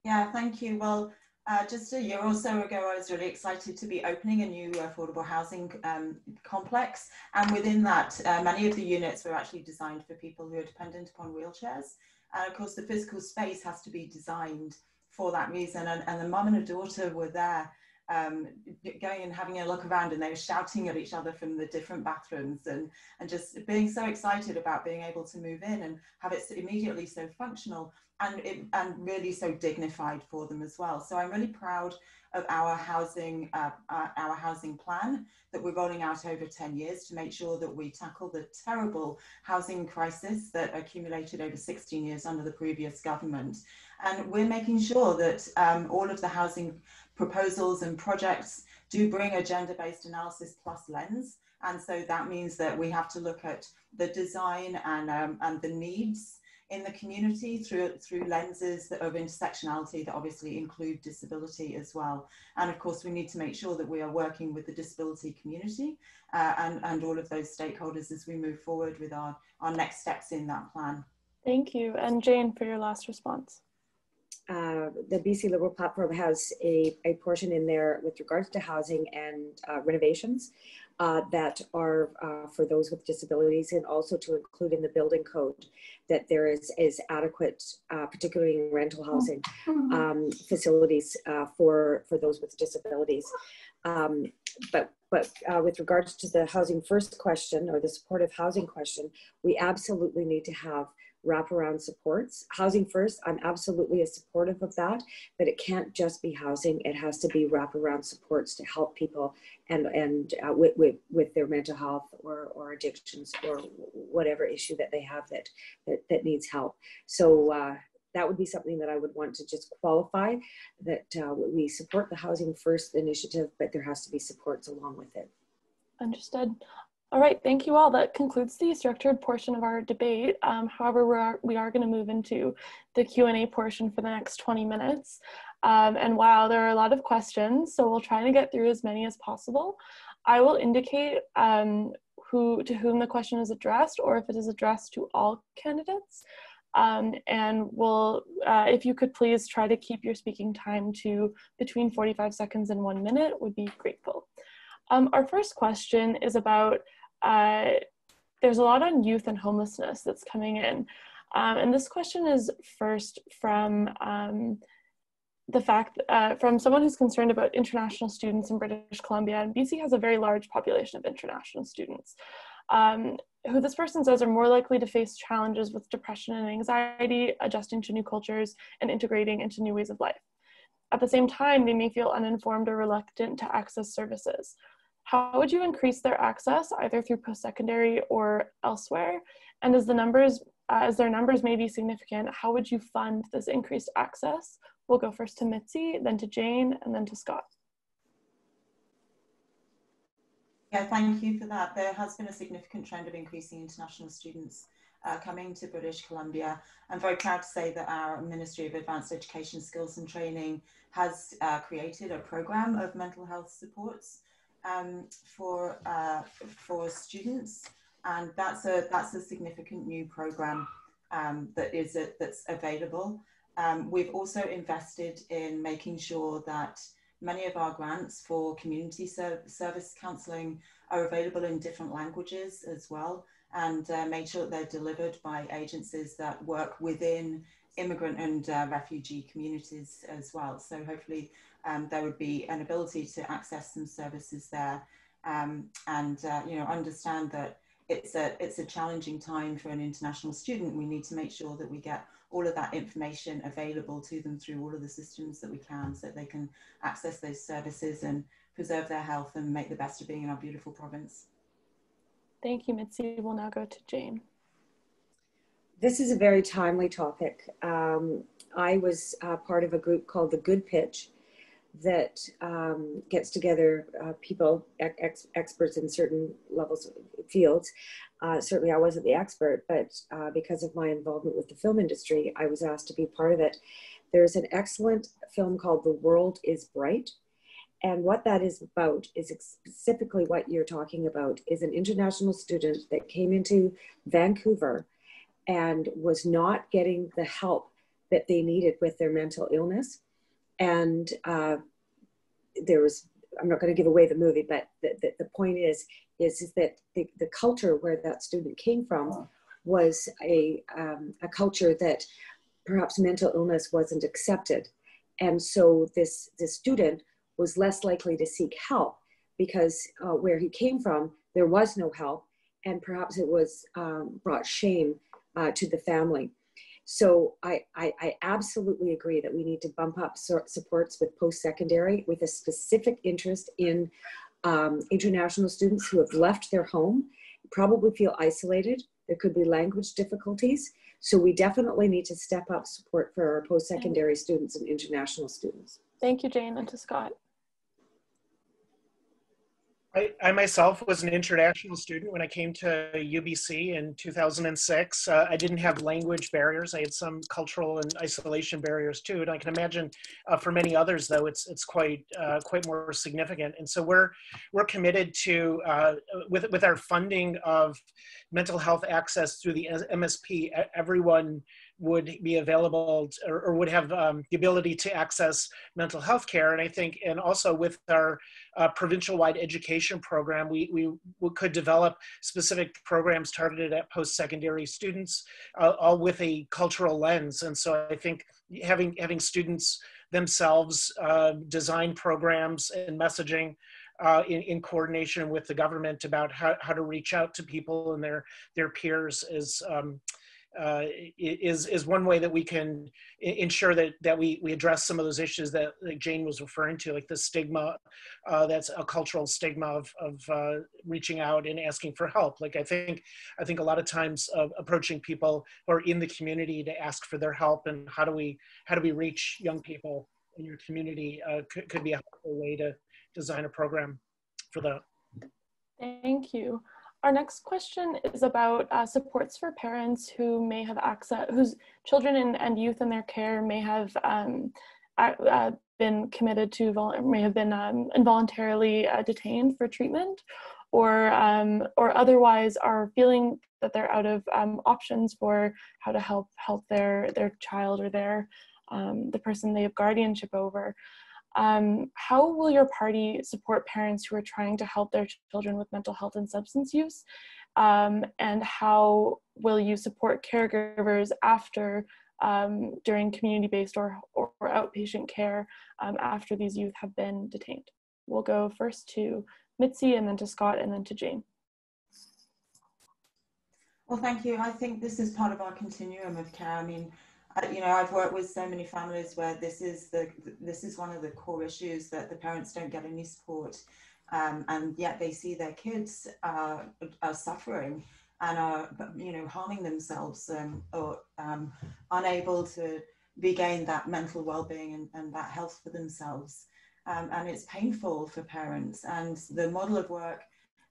Yeah, thank you. Well, uh, just a year or so ago, I was really excited to be opening a new affordable housing um, complex. And within that, uh, many of the units were actually designed for people who are dependent upon wheelchairs. And of course, the physical space has to be designed for that reason. And, and the mum and a daughter were there um, going and having a look around and they were shouting at each other from the different bathrooms and, and just being so excited about being able to move in and have it immediately so functional and, it, and really so dignified for them as well. So I'm really proud of our housing, uh, our housing plan that we're rolling out over 10 years to make sure that we tackle the terrible housing crisis that accumulated over 16 years under the previous government. And we're making sure that um, all of the housing proposals and projects do bring a gender-based analysis plus lens. And so that means that we have to look at the design and, um, and the needs in the community through, through lenses that, of intersectionality that obviously include disability as well. And of course, we need to make sure that we are working with the disability community uh, and, and all of those stakeholders as we move forward with our, our next steps in that plan. Thank you. And Jane, for your last response. uh, the BC Liberal platform has a, a portion in there with regards to housing and uh, renovations uh, that are uh, for those with disabilities and also to include in the building code that there is, is adequate, uh, particularly in rental housing um, facilities uh, for, for those with disabilities. Um, but but uh, with regards to the housing first question or the supportive housing question, we absolutely need to have wraparound supports. Housing first, I'm absolutely a supportive of that, but it can't just be housing. It has to be wraparound supports to help people and and uh, with, with with their mental health or or addictions or whatever issue that they have that that, that needs help. So. Uh, that would be something that I would want to just qualify that uh, we support the Housing First initiative, but there has to be supports along with it. Understood. All right, thank you all. That concludes the structured portion of our debate. Um, however, we are, we are going to move into the Q&A portion for the next 20 minutes. Um, and while there are a lot of questions, so we'll try to get through as many as possible. I will indicate um, who to whom the question is addressed or if it is addressed to all candidates. Um, and we'll, uh, if you could please try to keep your speaking time to between 45 seconds and one minute would be grateful. Um, our first question is about uh, there's a lot on youth and homelessness that's coming in. Um, and this question is first from um, the fact uh, from someone who's concerned about international students in British Columbia. And BC has a very large population of international students. Um, who this person says are more likely to face challenges with depression and anxiety, adjusting to new cultures, and integrating into new ways of life. At the same time, they may feel uninformed or reluctant to access services. How would you increase their access either through post-secondary or elsewhere? And as the numbers, uh, as their numbers may be significant, how would you fund this increased access? We'll go first to Mitzi, then to Jane, and then to Scott. Yeah, thank you for that. There has been a significant trend of increasing international students uh, coming to British Columbia. I'm very proud to say that our Ministry of Advanced Education, Skills and Training has uh, created a program of mental health supports um, for uh, for students, and that's a that's a significant new program um, that is a, that's available. Um, we've also invested in making sure that many of our grants for community ser service counselling are available in different languages as well, and uh, made sure that they're delivered by agencies that work within immigrant and uh, refugee communities as well. So hopefully um, there would be an ability to access some services there um, and uh, you know understand that it's a it's a challenging time for an international student. We need to make sure that we get all of that information available to them through all of the systems that we can so that they can access those services and preserve their health and make the best of being in our beautiful province. Thank you, Mitzi. We'll now go to Jane. This is a very timely topic. Um, I was uh, part of a group called the Good Pitch, that um, gets together uh, people, ex experts in certain levels of fields. Uh, certainly, I wasn't the expert, but uh, because of my involvement with the film industry, I was asked to be part of it. There's an excellent film called The World is Bright. And what that is about is specifically what you're talking about is an international student that came into Vancouver and was not getting the help that they needed with their mental illness and uh, there was i'm not going to give away the movie but the, the, the point is, is is that the, the culture where that student came from was a, um, a culture that perhaps mental illness wasn't accepted. And so this this student was less likely to seek help because uh, where he came from there was no help. And perhaps it was um, brought shame uh, to the family so I, I, I, absolutely agree that we need to bump up supports with post-secondary with a specific interest in um, international students who have left their home, probably feel isolated. There could be language difficulties. So we definitely need to step up support for our post-secondary students and international students. Thank you, Jane, and to Scott. I, I, myself was an international student when I came to UBC in 2006. Uh, I didn't have language barriers. I had some cultural and isolation barriers too. And I can imagine uh, for many others, though, it's it's quite uh, quite more significant. And so we're we're committed to uh, with with our funding of mental health access through the MSP, everyone would be available or, or, would have um, the ability to access mental health care. And I think, and also with our uh, provincial-wide education program, we, we, we, could develop specific programs targeted at post-secondary students, uh, all with a cultural lens. And so I think having, having students themselves uh, design programs and messaging uh, in, in coordination with the government about how, how to reach out to people and their, their peers is, um, uh, is is one way that we can ensure that that we we address some of those issues that like Jane was referring to, like the stigma uh, that's a cultural stigma of of uh, reaching out and asking for help. Like I think I think a lot of times approaching people who are in the community to ask for their help and how do we how do we reach young people in your community uh, could, could be a helpful way to design a program for that. Thank you. Our next question is about uh, supports for parents who may have access, whose children and, and youth in their care may have um, uh, been committed to, may have been um, involuntarily uh, detained for treatment, or um, or otherwise are feeling that they're out of um, options for how to help help their their child or their um, the person they have guardianship over. Um, how will your party support parents who are trying to help their children with mental health and substance use? Um, and how will you support caregivers after, um, during community-based or, or, outpatient care um, after these youth have been detained? We'll go first to Mitzi and then to Scott and then to Jane. Well, thank you. I think this is part of our continuum of care. I mean, you know, I've worked with so many families where this is the this is one of the core issues that the parents don't get any support, um, and yet they see their kids uh, are suffering and are you know harming themselves um, or um, unable to regain that mental well-being and, and that health for themselves, um, and it's painful for parents. And the model of work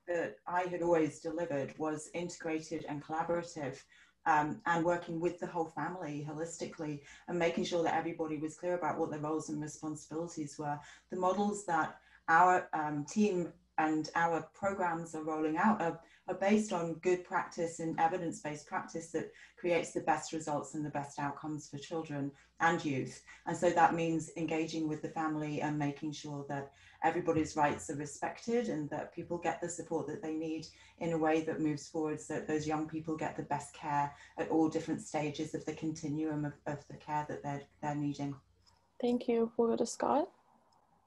that I had always delivered was integrated and collaborative um, and working with the whole family holistically and making sure that everybody was clear about what their roles and responsibilities were. The models that our um, team and our programs are rolling out are, are based on good practice and evidence-based practice that creates the best results and the best outcomes for children and youth. And so that means engaging with the family and making sure that everybody's rights are respected and that people get the support that they need in a way that moves forward so that those young people get the best care at all different stages of the continuum of, of the care that they're, they're needing. Thank you. We'll go to Scott.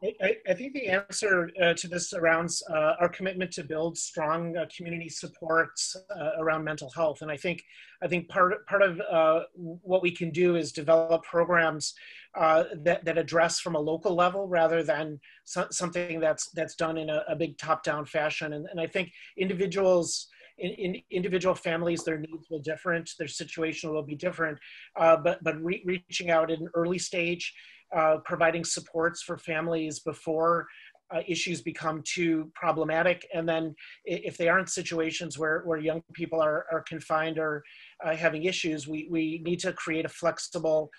I, I, think the answer uh, to this surrounds uh, our commitment to build strong uh, community supports uh, around mental health, and I think I think part part of uh, what we can do is develop programs uh, that that address from a local level rather than so, something that's that's done in a, a big top down fashion. And, and I think individuals. In, in, individual families, their needs will different, their situation will be different, but but re reaching out at an early stage uh, providing supports for families before uh, issues become too problematic. And then if they aren't situations where, where young people are, are confined or uh, having issues, we, we need to create a flexible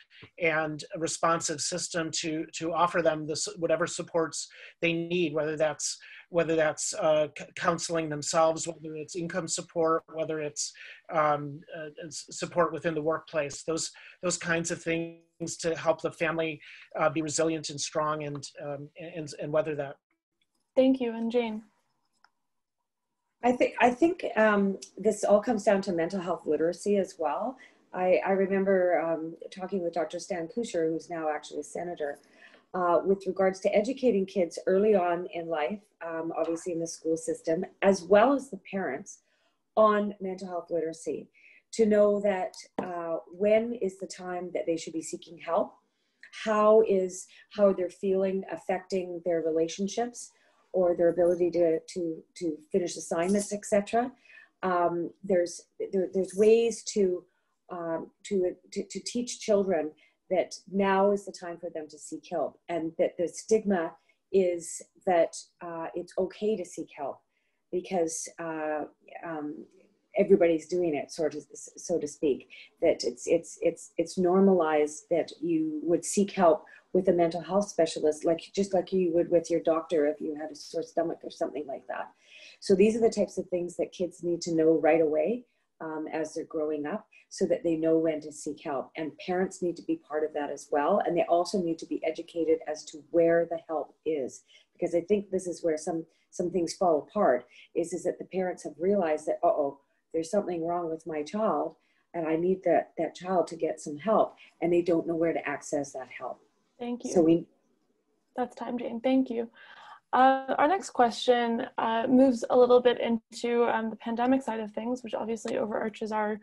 and responsive system to, to offer them the, whatever supports they need, whether that's whether that's uh, counseling themselves, whether it's income support, whether it's um, uh, support within the workplace, those, those kinds of things to help the family uh, be resilient and strong and, um, and, and weather that. Thank you. And Jane? I think, I think um, this all comes down to mental health literacy as well. I, I remember um, talking with Dr. Stan Kutcher, who's now actually a senator, uh, with regards to educating kids early on in life, um, obviously in the school system, as well as the parents on mental health literacy to know that uh, when is the time that they should be seeking help how is how they're feeling affecting their relationships or their ability to to to finish assignments etc um, there's there, there's ways to, um, to to to teach children that now is the time for them to seek help and that the stigma is that uh, it's okay to seek help because uh, um, everybody's doing it, sort of, so to speak. That it's it's it's it's normalized that you would seek help with a mental health specialist, like just like you would with your doctor if you had a sore stomach or something like that. So these are the types of things that kids need to know right away um, as they're growing up so that they know when to seek help. And parents need to be part of that as well. And they also need to be educated as to where the help is. Because I think this is where some, some things fall apart is, is that the parents have realized that, oh, there's something wrong with my child and I need that, that child to get some help and they don't know where to access that help. Thank you. So we, that's time, Jane. Thank you. Uh, our next question uh, moves a little bit into um, the pandemic side of things, which obviously overarches our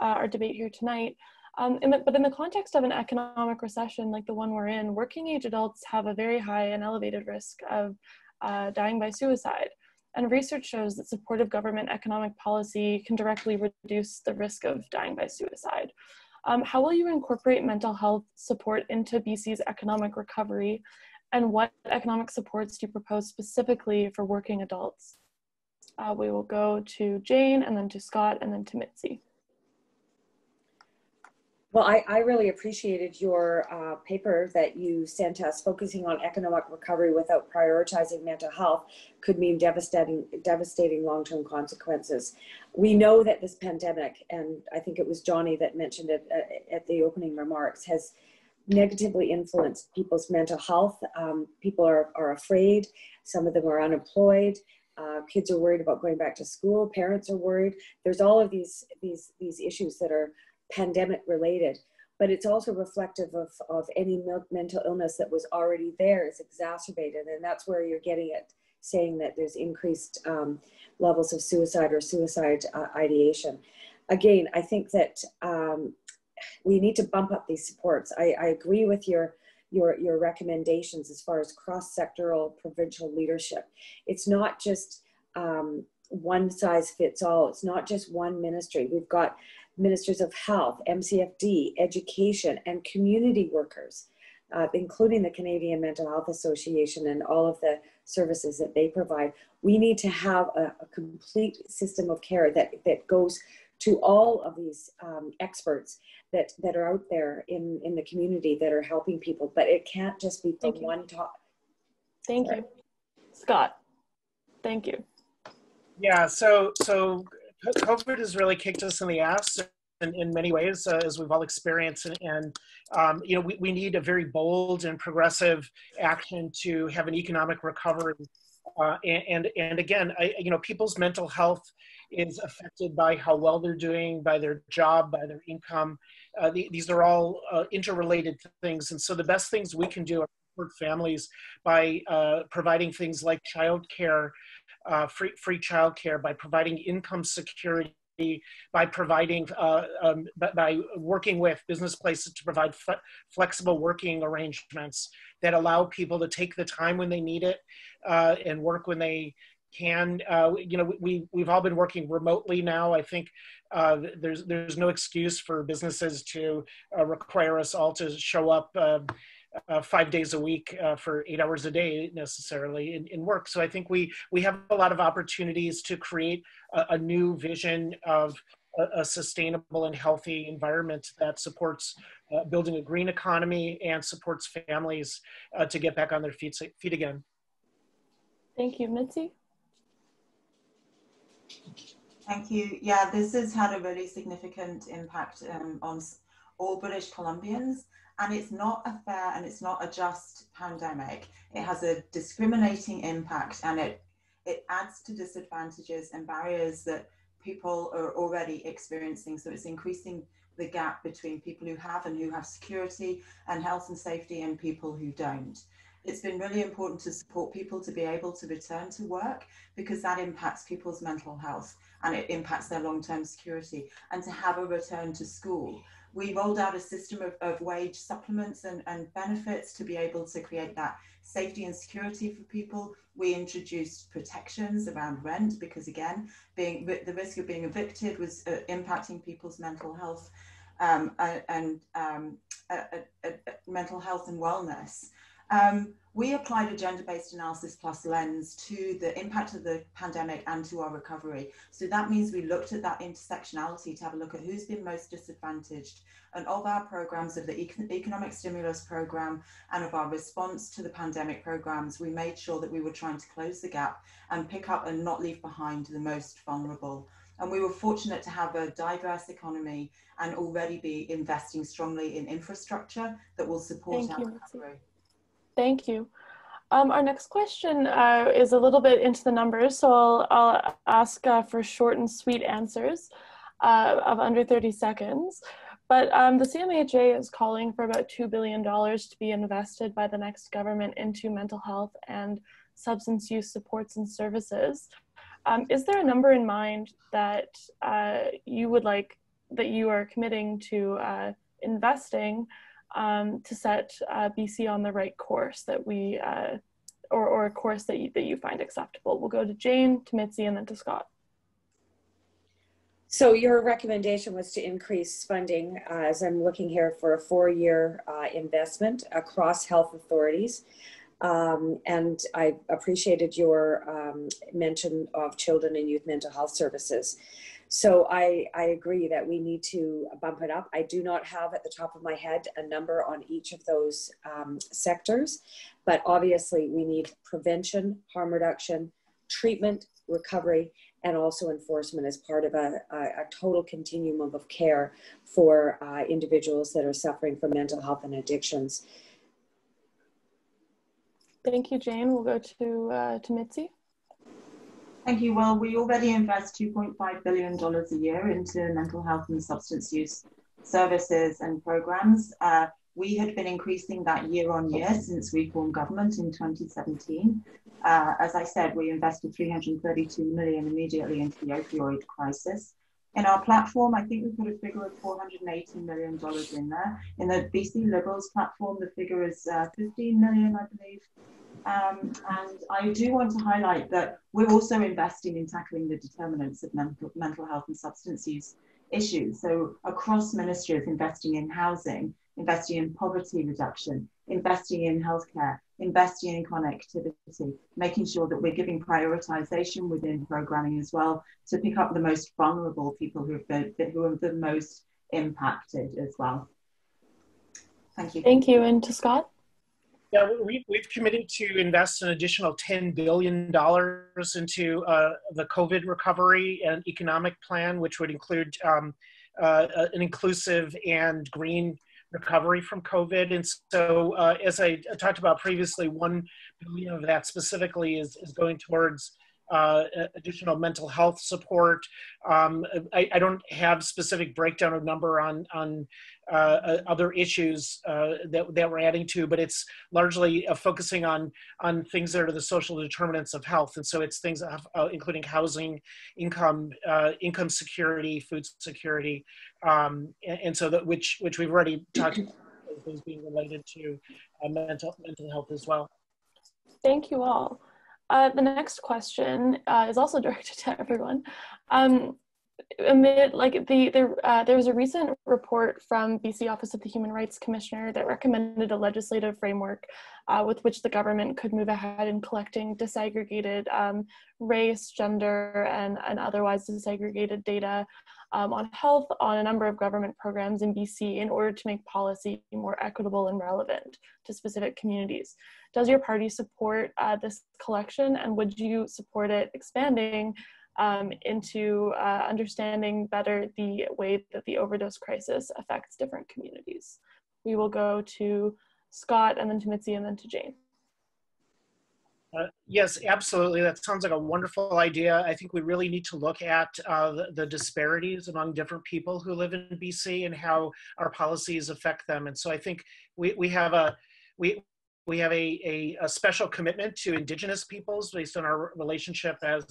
uh, our debate here tonight. Um, in the, but in the context of an economic recession like the one we're in, working age adults have a very high and elevated risk of uh, dying by suicide. And research shows that supportive government economic policy can directly reduce the risk of dying by suicide. Um, how will you incorporate mental health support into BC's economic recovery? And what economic supports do you propose specifically for working adults? Uh, we will go to Jane and then to Scott and then to Mitzi. Well, I, I really appreciated your uh, paper that you sent us. Focusing on economic recovery without prioritizing mental health could mean devastating, devastating long-term consequences. We know that this pandemic, and I think it was Jonny that mentioned it at, uh, at the opening remarks, has negatively influenced people's mental health. Um, people are, are afraid. Some of them are unemployed. Uh, kids are worried about going back to school. Parents are worried. There's all of these these these issues that are pandemic related, but it's also reflective of, of any mental illness that was already there is exacerbated. And that's where you're getting it, saying that there's increased um, levels of suicide or suicide uh, ideation. Again, I think that um, we need to bump up these supports. I, I agree with your your, your recommendations as far as cross-sectoral provincial leadership. It's not just um, one size fits all. It's not just one ministry. We've got ministers of health, MCFD, education, and community workers, uh, including the Canadian Mental Health Association and all of the services that they provide. We need to have a, a complete system of care that, that goes to all of these um, experts that, that are out there in, in the community that are helping people, but it can't just be from one top. Thank Sorry. you. Scott, thank you. Yeah, so so COVID has really kicked us in the ass in, in many ways, uh, as we've all experienced. And, and um, you know, we, we need a very bold and progressive action to have an economic recovery. Uh, and, and, and again, I, you know, people's mental health is affected by how well they're doing, by their job, by their income. Uh, the, these are all uh, interrelated things. And so the best things we can do are support families by uh, providing things like childcare uh, free, free childcare, by providing income security, by providing, uh, um, by working with business places to provide flexible working arrangements that allow people to take the time when they need it uh, and work when they can. Uh, you know, we, we've all been working remotely now. I think uh, there's, there's no excuse for businesses to uh, require us all to show up um, uh, five days a week uh, for eight hours a day necessarily in, in, work. So I think we we have a lot of opportunities to create a, a new vision of a, a, sustainable and healthy environment that supports uh, building a green economy and supports families uh, to get back on their feet feet again. Thank you, Mitzi. Thank you. Yeah, this has had a really significant impact um, on all British Columbians and it's not a fair and it's not a just pandemic. It has a discriminating impact and it it adds to disadvantages and barriers that people are already experiencing. So it's increasing the gap between people who have and who have security and health and safety and people who don't. It's been really important to support people to be able to return to work because that impacts people's mental health and it impacts their long term security and to have a return to school we rolled out a system of, of wage supplements and, and benefits to be able to create that safety and security for people. We introduced protections around rent because, again, being the risk of being evicted was uh, impacting people's mental health um, and um, uh, uh, mental health and wellness. Um, we applied a gender-based analysis plus lens to the impact of the pandemic and to our recovery. So that means we looked at that intersectionality to have a look at who's been most disadvantaged. And of our programs, of the economic stimulus program and of our response to the pandemic programs, we made sure that we were trying to close the gap and pick up and not leave behind the most vulnerable. And we were fortunate to have a diverse economy and already be investing strongly in infrastructure that will support Thank our you, recovery. Thank you. Um, our next question uh, is a little bit into the numbers, so I'll, I'll ask uh, for short and sweet answers uh, of under 30 seconds. But um, the CMHA is calling for about $2 billion to be invested by the next government into mental health and substance use supports and services. Um, is there a number in mind that uh, you would like, that you are committing to uh, investing um, to set uh, BC on the right course that we, uh, or, or a course that you, that you find acceptable. We'll go to Jane, to Mitzi, and then to Scott. So your recommendation was to increase funding, uh, as I'm looking here for a four-year uh, investment across health authorities. Um, and I appreciated your um, mention of children and youth mental health services. So I, I agree that we need to bump it up. I do not have at the top of my head a number on each of those um, sectors, but obviously we need prevention, harm reduction, treatment, recovery, and also enforcement as part of a, a, a total continuum of care for uh, individuals that are suffering from mental health and addictions. Thank you, Jane. We'll go to, uh, to Mitzi. Thank you. Well, we already invest $2.5 billion a year into mental health and substance use services and programs. Uh, we had been increasing that year on year since we formed government in 2017. Uh, as I said, we invested 332 million immediately into the opioid crisis. In our platform, I think we put a figure of $480 million in there. In the BC Liberals platform, the figure is uh, 15 million, I believe. Um, and I do want to highlight that we're also investing in tackling the determinants of mental, mental health and substance use issues. So across ministries, investing in housing, investing in poverty reduction, investing in healthcare, investing in connectivity, making sure that we're giving prioritization within programming as well to pick up the most vulnerable people who have been, who are the most impacted as well. Thank you. Thank you. And to Scott? Yeah, we, we've committed to invest an additional $10 billion into uh, the COVID recovery and economic plan, which would include um, uh, an inclusive and green recovery from COVID. And so, uh, as I talked about previously, one billion of that specifically is, is going towards uh, additional mental health support. Um, I, I, don't have specific breakdown of number on on uh, uh, other issues uh, that that we're adding to, but it's largely uh, focusing on on things that are the social determinants of health, and so it's things uh, including housing, income, income security, food security, um, and, and, so that which which we've already talked about things being related to mental mental health as well. Thank you all. Uh, the next question uh, is also directed to everyone. Um, amid like the, the uh, there was a recent report from BC Office of the Human Rights Commissioner that recommended a legislative framework uh, with which the government could move ahead in collecting disaggregated um, race, gender, and, and otherwise disaggregated data um, on health on a number of government programs in BC in order to make policy more equitable and relevant to specific communities. Does your party support uh, this collection and would you support it expanding um, into uh, understanding better the way that the overdose crisis affects different communities? We will go to Scott and then to Mitzi and then to Jane. Uh, yes, absolutely. That sounds like a wonderful idea. I think we really need to look at uh, the, disparities among different people who live in BC and how our policies affect them. And so I think we, we have a we we have a, a, a special commitment to Indigenous peoples based on our relationship as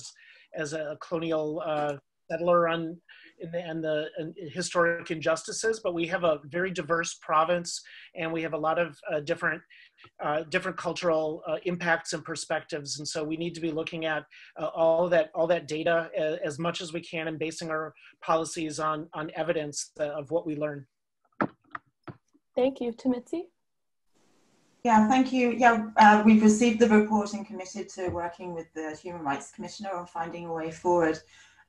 as a colonial uh, settler on in the, and the and historic injustices. But we have a very diverse province, and we have a lot of uh, different uh, different cultural uh, impacts and perspectives. And so we need to be looking at uh, all that all that data as, as, much as we can and basing our policies on on evidence of what we learn. Thank you, Timitzi. Yeah, thank you. Yeah, uh, we've received the report and committed to working with the Human Rights Commissioner on finding a way forward.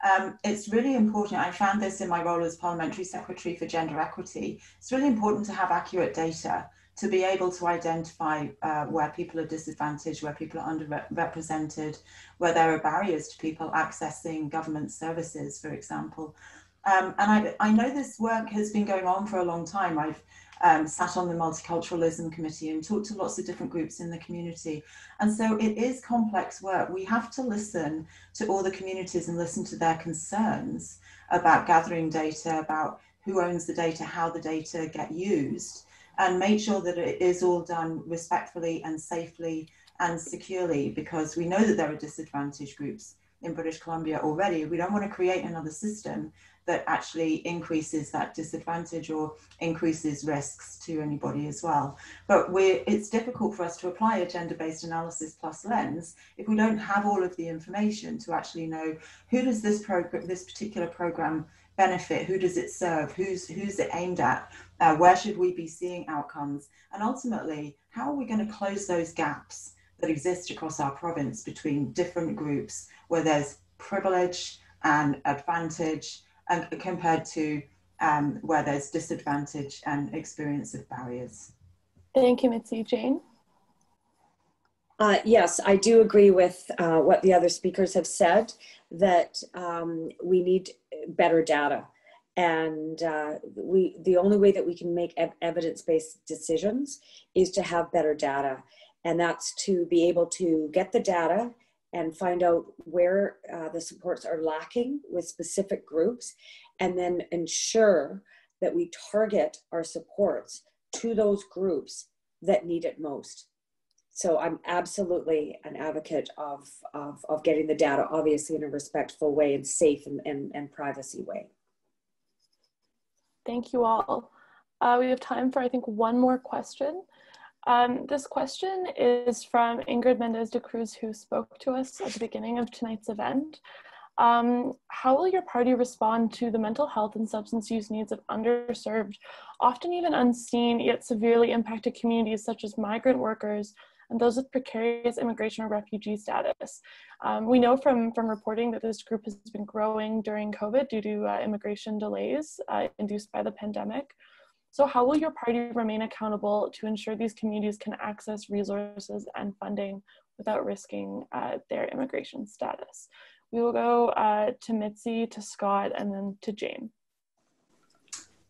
Um, it's really important. I found this in my role as Parliamentary Secretary for Gender Equity. It's really important to have accurate data to be able to identify uh, where people are disadvantaged, where people are underrepresented, where there are barriers to people accessing government services, for example. Um, and I, I know this work has been going on for a long time. I've um, sat on the multiculturalism committee and talked to lots of different groups in the community. And so it is complex work. We have to listen to all the communities and listen to their concerns about gathering data, about who owns the data, how the data get used, and make sure that it is all done respectfully and safely and securely because we know that there are disadvantaged groups in British Columbia already. We don't want to create another system that actually increases that disadvantage or increases risks to anybody as well. But it's difficult for us to apply a gender-based analysis plus lens if we don't have all of the information to actually know who does this program, this particular program benefit, who does it serve, who's who's it aimed at, uh, where should we be seeing outcomes, and ultimately, how are we going to close those gaps that exist across our province between different groups where there's privilege and advantage and compared to um, where there's disadvantage and experience of barriers. Thank you, Mitzi. Jane? Uh, yes, I do agree with uh, what the other speakers have said that um, we need better data. And uh, we, the only way that we can make ev evidence-based decisions is to have better data. And that's to be able to get the data and find out where uh, the supports are lacking with specific groups, and then ensure that we target our supports to those groups that need it most. So I'm absolutely an advocate of, of, of getting the data, obviously in a respectful way and safe and, and, and privacy way. Thank you all. Uh, we have time for, I think, one more question. Um, this question is from Ingrid Mendez de Cruz, who spoke to us at the beginning of tonight's event. Um, how will your party respond to the mental health and substance use needs of underserved, often even unseen, yet severely impacted communities such as migrant workers and those with precarious immigration or refugee status? Um, we know from, from reporting that this group has been growing during COVID due to uh, immigration delays uh, induced by the pandemic. So how will your party remain accountable to ensure these communities can access resources and funding without risking uh, their immigration status? We will go uh, to Mitzi, to Scott, and then to Jane.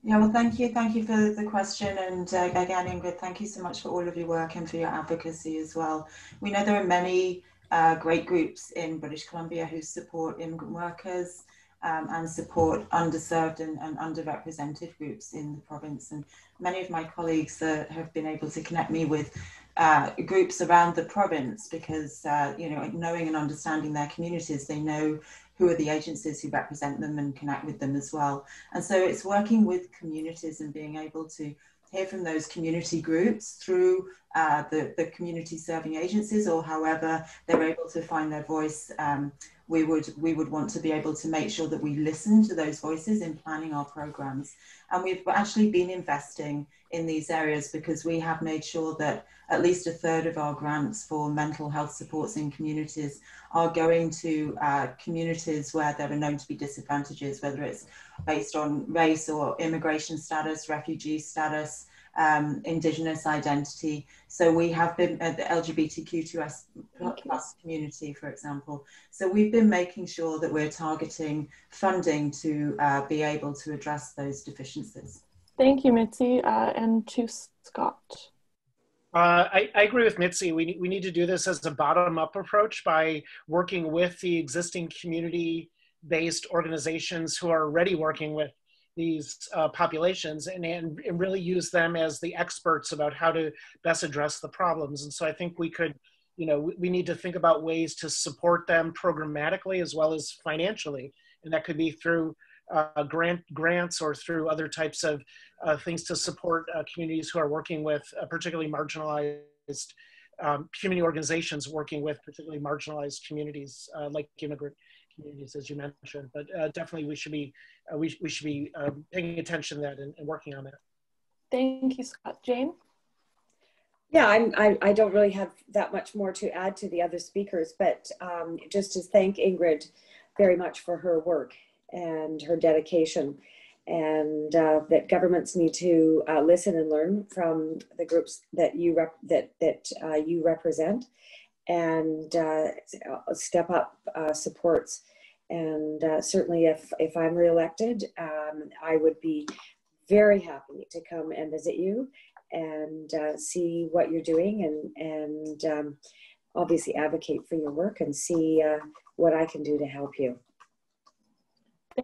Yeah, well, thank you. Thank you for the question. And uh, again, Ingrid, thank you so much for all of your work and for your advocacy as well. We know there are many uh, great groups in British Columbia who support immigrant workers um, and support underserved and, and, underrepresented groups in the province. And many of my colleagues uh, have been able to connect me with uh, groups around the province because, uh, you know, knowing and understanding their communities, they know who are the agencies who represent them and connect with them as well. And so it's working with communities and being able to hear from those community groups through uh, the, the community serving agencies or however they're able to find their voice um, we would we would want to be able to make sure that we listen to those voices in planning our programs and we've actually been investing in these areas because we have made sure that at least a third of our grants for mental health supports in communities are going to uh, communities where there are known to be disadvantages whether it's based on race or immigration status refugee status um, Indigenous identity. So we have been at the LGBTQ2S plus community, for example. So we've been making sure that we're targeting funding to uh, be able to address those deficiencies. Thank you, Mitzi, uh, and to Scott. Uh, I, I, agree with Mitzi. We, we need to do this as a bottom up approach by working with the existing community based organizations who are already working with these uh, populations and, and, and really use them as the experts about how to best address the problems. And so I think we could, you know, we need to think about ways to support them programmatically as well as financially. And that could be through uh, grant grants or through other types of uh, things to support uh, communities who are working with uh, particularly marginalized um, community organizations working with particularly marginalized communities uh, like immigrant communities, as you mentioned. But uh, definitely, we should be uh, we, we should be um, paying attention to that and, and, working on that. Thank you, Scott. Jane. Yeah, I'm, I, I don't really have that much more to add to the other speakers, but um, just to thank Ingrid very much for her work and her dedication and uh, that governments need to uh, listen and learn from the groups that you rep- that that uh, you represent, and uh, step up uh, supports. And uh, certainly, if if I'm reelected, um, I would be very happy to come and visit you and see what you're doing, and and um, obviously advocate for your work and see what I can do to help you.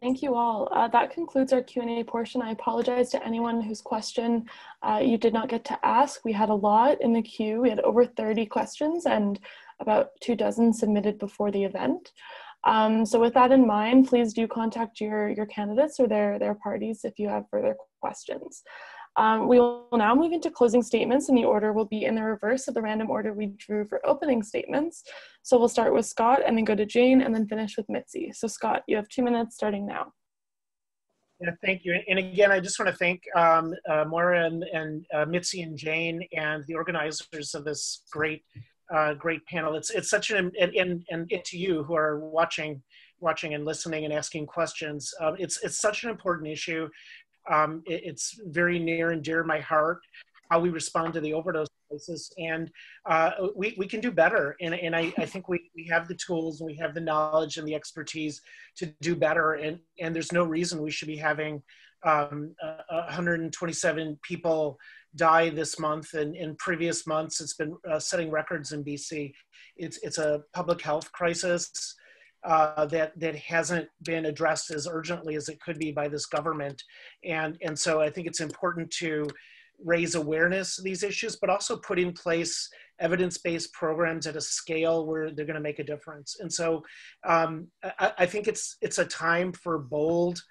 Thank you all. Uh, that concludes our Q&A portion. I apologize to anyone whose question uh, you did not get to ask. We had a lot in the queue. We had over 30 questions and about two dozen submitted before the event. Um, so with that in mind, please do contact your, your candidates or their, their parties if you have further questions. Um, we will now move into closing statements and the order will be in the reverse of the random order we drew for opening statements. So we'll start with Scott and then go to Jane and then finish with Mitzi. So Scott, you have two minutes starting now. Yeah, thank you. And again, I just want to thank um, uh, Moira and, and uh, Mitzi and Jane and the organizers of this great, uh, great panel. It's it's such an and, and and to you who are watching, watching and listening and asking questions. Um, it's it's such an important issue. Um, it, it's very near and dear my heart how we respond to the overdose crisis, and uh, we, we can do better. And, and I, I think we, we have the tools, and we have the knowledge and the expertise to do better. And, and there's no reason we should be having um, uh, 127 people die this month. And in previous months, it's been uh, setting records in BC. It's, it's a public health crisis uh, that that hasn't been addressed as urgently as it could be by this government, and and so I think it's important to raise awareness of these issues, but also put in place evidence-based programs at a scale where they're going to make a difference. And so um, I, I, think it's it's a time for bold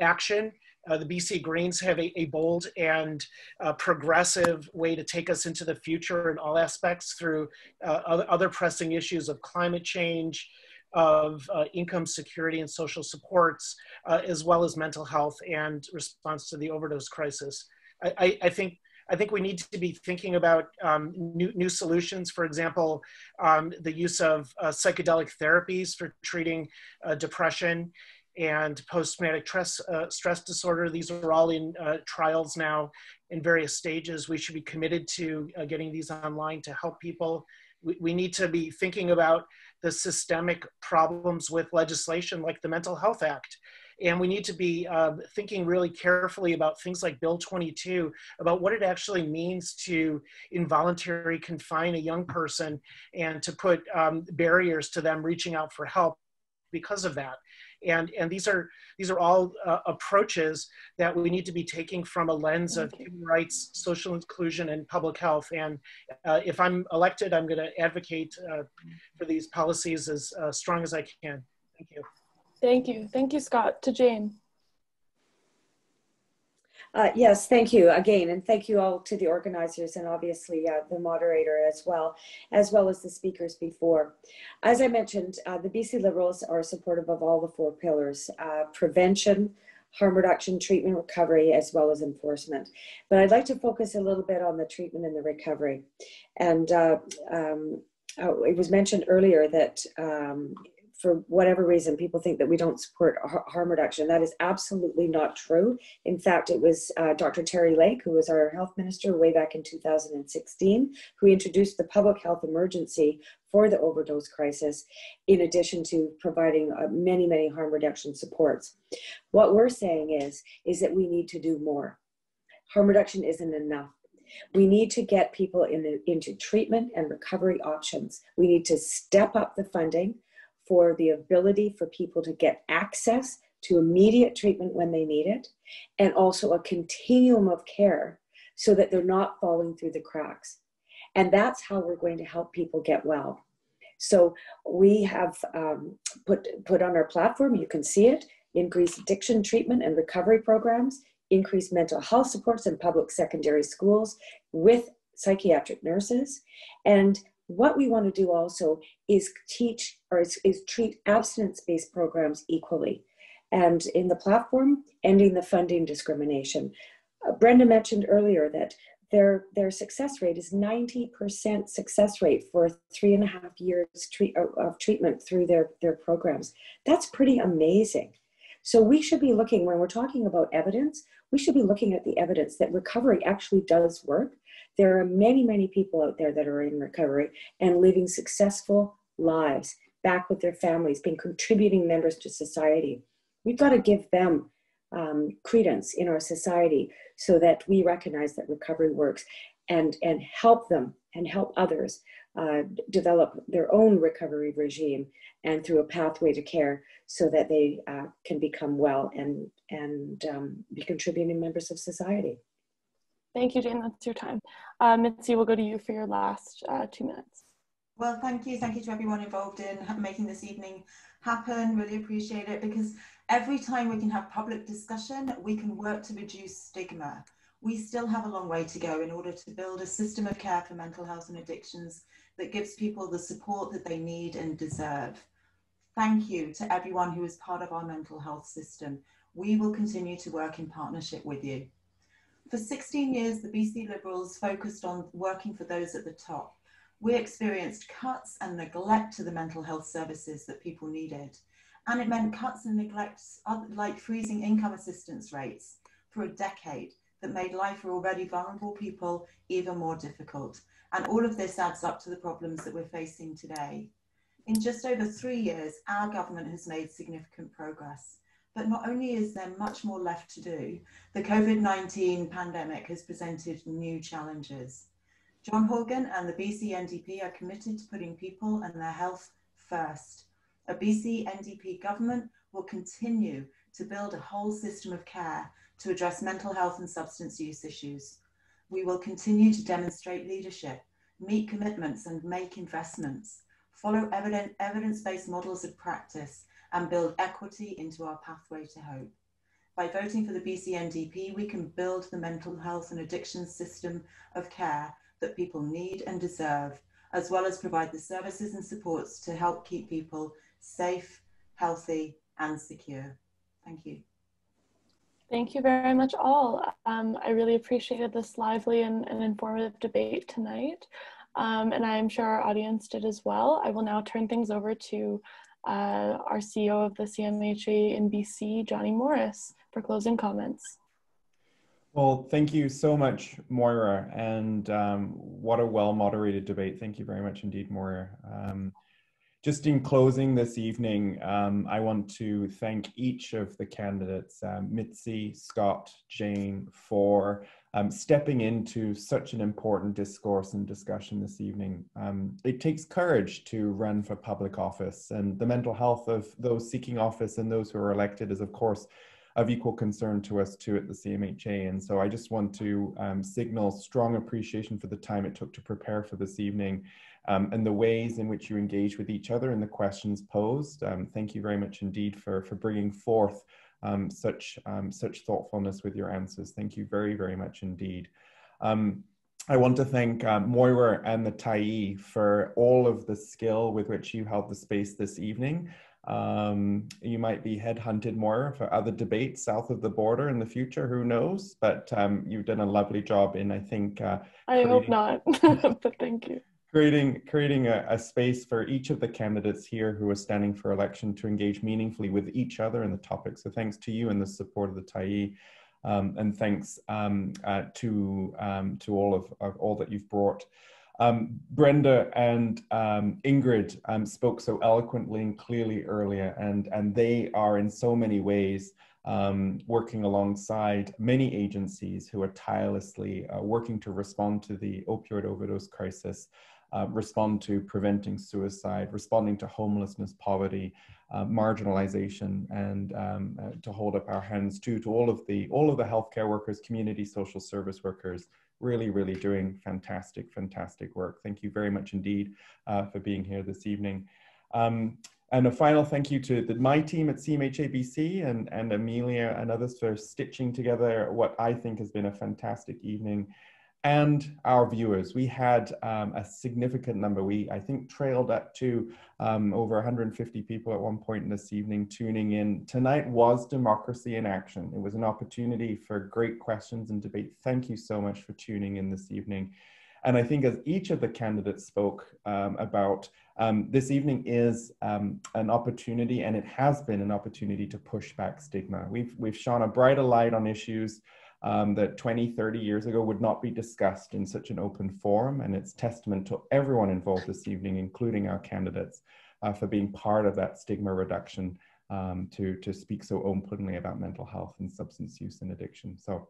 action. Uh, the BC Greens have a, a bold and uh, progressive way to take us into the future in all aspects through uh, other, other pressing issues of climate change, of uh, income security and social supports, uh, as well as mental health and response to the overdose crisis. I, I, I think I think we need to be thinking about um, new, new solutions. For example, um, the use of uh, psychedelic therapies for treating uh, depression and post-traumatic stress, uh, stress disorder. These are all in uh, trials now in various stages. We should be committed to uh, getting these online to help people. We, we need to be thinking about the systemic problems with legislation like the Mental Health Act. And we need to be uh, thinking really carefully about things like Bill 22, about what it actually means to involuntary confine a young person and to put um, barriers to them reaching out for help because of that and and these are these are all uh, approaches that we need to be taking from a lens of human rights social inclusion and public health. And uh, if i'm elected i'm going to advocate uh, for these policies as uh, strong as i can. Thank you. Thank you. Thank you scott. To jane uh, yes, thank you again, and thank you all to the organizers and obviously uh, the moderator as well, as well as the speakers before. As I mentioned, uh, the BC Liberals are supportive of all the four pillars, uh, prevention, harm reduction, treatment, recovery, as well as enforcement. But I'd like to focus a little bit on the treatment and the recovery. And uh, um, uh, it was mentioned earlier that um, for whatever reason, people think that we don't support harm reduction. That is absolutely not true. In fact, it was uh, Dr. Terry Lake, who was our health minister way back in 2016, who introduced the public health emergency for the overdose crisis, in addition to providing uh, many, many harm reduction supports. What we're saying is, is that we need to do more. Harm reduction isn't enough. We need to get people in the, into treatment and recovery options. We need to step up the funding for the ability for people to get access to immediate treatment when they need it, and also a continuum of care so that they're not falling through the cracks. And that's how we're going to help people get well. So we have um, put, put on our platform, you can see it, increase addiction treatment and recovery programs, increase mental health supports in public secondary schools with psychiatric nurses, and what we want to do also is teach or is, is treat abstinence-based programs equally. And in the platform, ending the funding discrimination. Uh, Brenda mentioned earlier that their their success rate is 90% success rate for three and a half years treat, of treatment through their their programs that's pretty amazing so we should be looking when we're talking about evidence we should be looking at the evidence that recovery actually does work there are many many people out there that are in recovery and living successful lives back with their families being contributing members to society we've got to give them um, credence in our society so that we recognize that recovery works and, and help them and help others uh, develop their own recovery regime and through a pathway to care so that they uh, can become well and, and um, be contributing members of society. Thank you, Jane. That's your time. Uh, Mitzi, we'll go to you for your last uh, two minutes. Well, thank you. Thank you to everyone involved in making this evening happen. Really appreciate it because every time we can have public discussion, we can work to reduce stigma. We still have a long way to go in order to build a system of care for mental health and addictions that gives people the support that they need and deserve. Thank you to everyone who is part of our mental health system. We will continue to work in partnership with you. For 16 years, the BC Liberals focused on working for those at the top. We experienced cuts and neglect to the mental health services that people needed and it meant cuts and neglects uh, like freezing income assistance rates for a decade that made life for already vulnerable people even more difficult. And all of this adds up to the problems that we're facing today. In just over three years, our government has made significant progress. But not only is there much more left to do, the COVID 19 pandemic has presented new challenges. John Horgan and the BC NDP are committed to putting people and their health first a BC NDP government will continue to build a whole system of care to address mental health and substance use issues. We will continue to demonstrate leadership, meet commitments and make investments, follow evidence-based models of practice and build equity into our pathway to hope. By voting for the BC NDP, we can build the mental health and addiction system of care that people need and deserve, as well as provide the services and supports to help keep people safe, healthy, and secure. Thank you. Thank you very much all. Um, I really appreciated this lively and, and informative debate tonight. Um, and I'm sure our audience did as well. I will now turn things over to uh, our CEO of the CMHA in BC, Jonny Morris, for closing comments. Well, thank you so much, Moira, and um, what a well moderated debate. Thank you very much indeed, Moira. Um, just in closing this evening, um, I want to thank each of the candidates, um, Mitzi, Scott, Jane, for um, stepping into such an important discourse and discussion this evening. Um, it takes courage to run for public office, and the mental health of those seeking office and those who are elected is, of course, of equal concern to us too at the CMHA. And so I just want to um, signal strong appreciation for the time it took to prepare for this evening um, and the ways in which you engage with each other and the questions posed. Um, thank you very much indeed for, for bringing forth um, such, um, such thoughtfulness with your answers. Thank you very, very much indeed. Um, I want to thank uh, Moira and the Tyee for all of the skill with which you held the space this evening. Um, you might be headhunted more for other debates south of the border in the future. Who knows? But um, you've done a lovely job in, I think. Uh, I hope not, but thank you creating creating a, a, space for each of the candidates here who are standing for election to engage meaningfully with each other in the topic. So thanks to you and the support of the Tyee. um, and thanks um, uh, to um, to all of, of, all that you've brought. Um, Brenda and um, Ingrid um, spoke so eloquently and clearly earlier, and and they are in so many ways. working alongside many agencies who are tirelessly uh, working to respond to the opioid overdose crisis uh, respond to preventing suicide, responding to homelessness, poverty, uh, marginalization, and um, uh, to hold up our hands too to all of the all of the healthcare workers, community social service workers, really, really doing fantastic, fantastic work. Thank you very much indeed uh, for being here this evening. Um, and a final thank you to the, my team at CMHABC and, and Amelia and others for stitching together what I think has been a fantastic evening and our viewers. We had um, a significant number. We, I think, trailed up to um, over 150 people at one point in this evening tuning in. Tonight was Democracy in Action. It was an opportunity for great questions and debate. Thank you so much for tuning in this evening. And I think as each of the candidates spoke um, about, um, this evening is um, an opportunity, and it has been an opportunity to push back stigma. We've, we've shone a brighter light on issues um, that 20, 30 years ago would not be discussed in such an open forum. And it's testament to everyone involved this evening, including our candidates, uh, for being part of that stigma reduction um, to, to speak so openly about mental health and substance use and addiction. So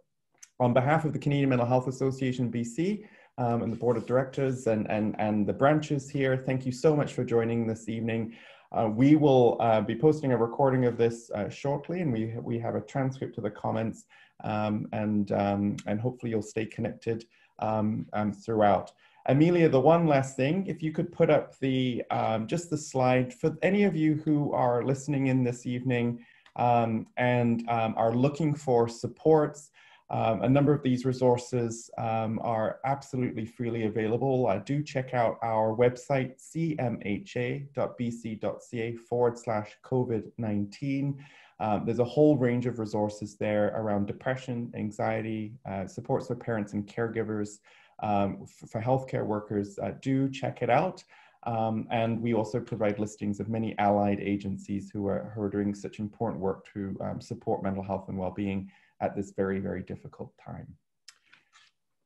on behalf of the Canadian Mental Health Association BC um, and the board of directors and, and, and the branches here, thank you so much for joining this evening. Uh, we will uh, be posting a recording of this uh, shortly and we, we have a transcript of the comments um, and, um, and hopefully you'll stay connected um, um, throughout. Amelia, the one last thing, if you could put up the um, just the slide for any of you who are listening in this evening um, and are looking for supports, um, a number of these resources um, are absolutely freely available. Uh, do check out our website, cmha.bc.ca forward slash COVID-19. Um, there's a whole range of resources there around depression, anxiety, uh, supports for parents and caregivers, um, for healthcare workers. Uh, do check it out. Um, and we also provide listings of many allied agencies who are, who are doing such important work to um, support mental health and well-being at this very, very difficult time.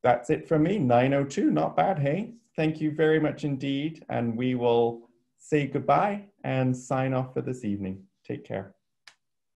That's it from me, 902, not bad, hey? Thank you very much indeed. And we will say goodbye and sign off for this evening. Take care.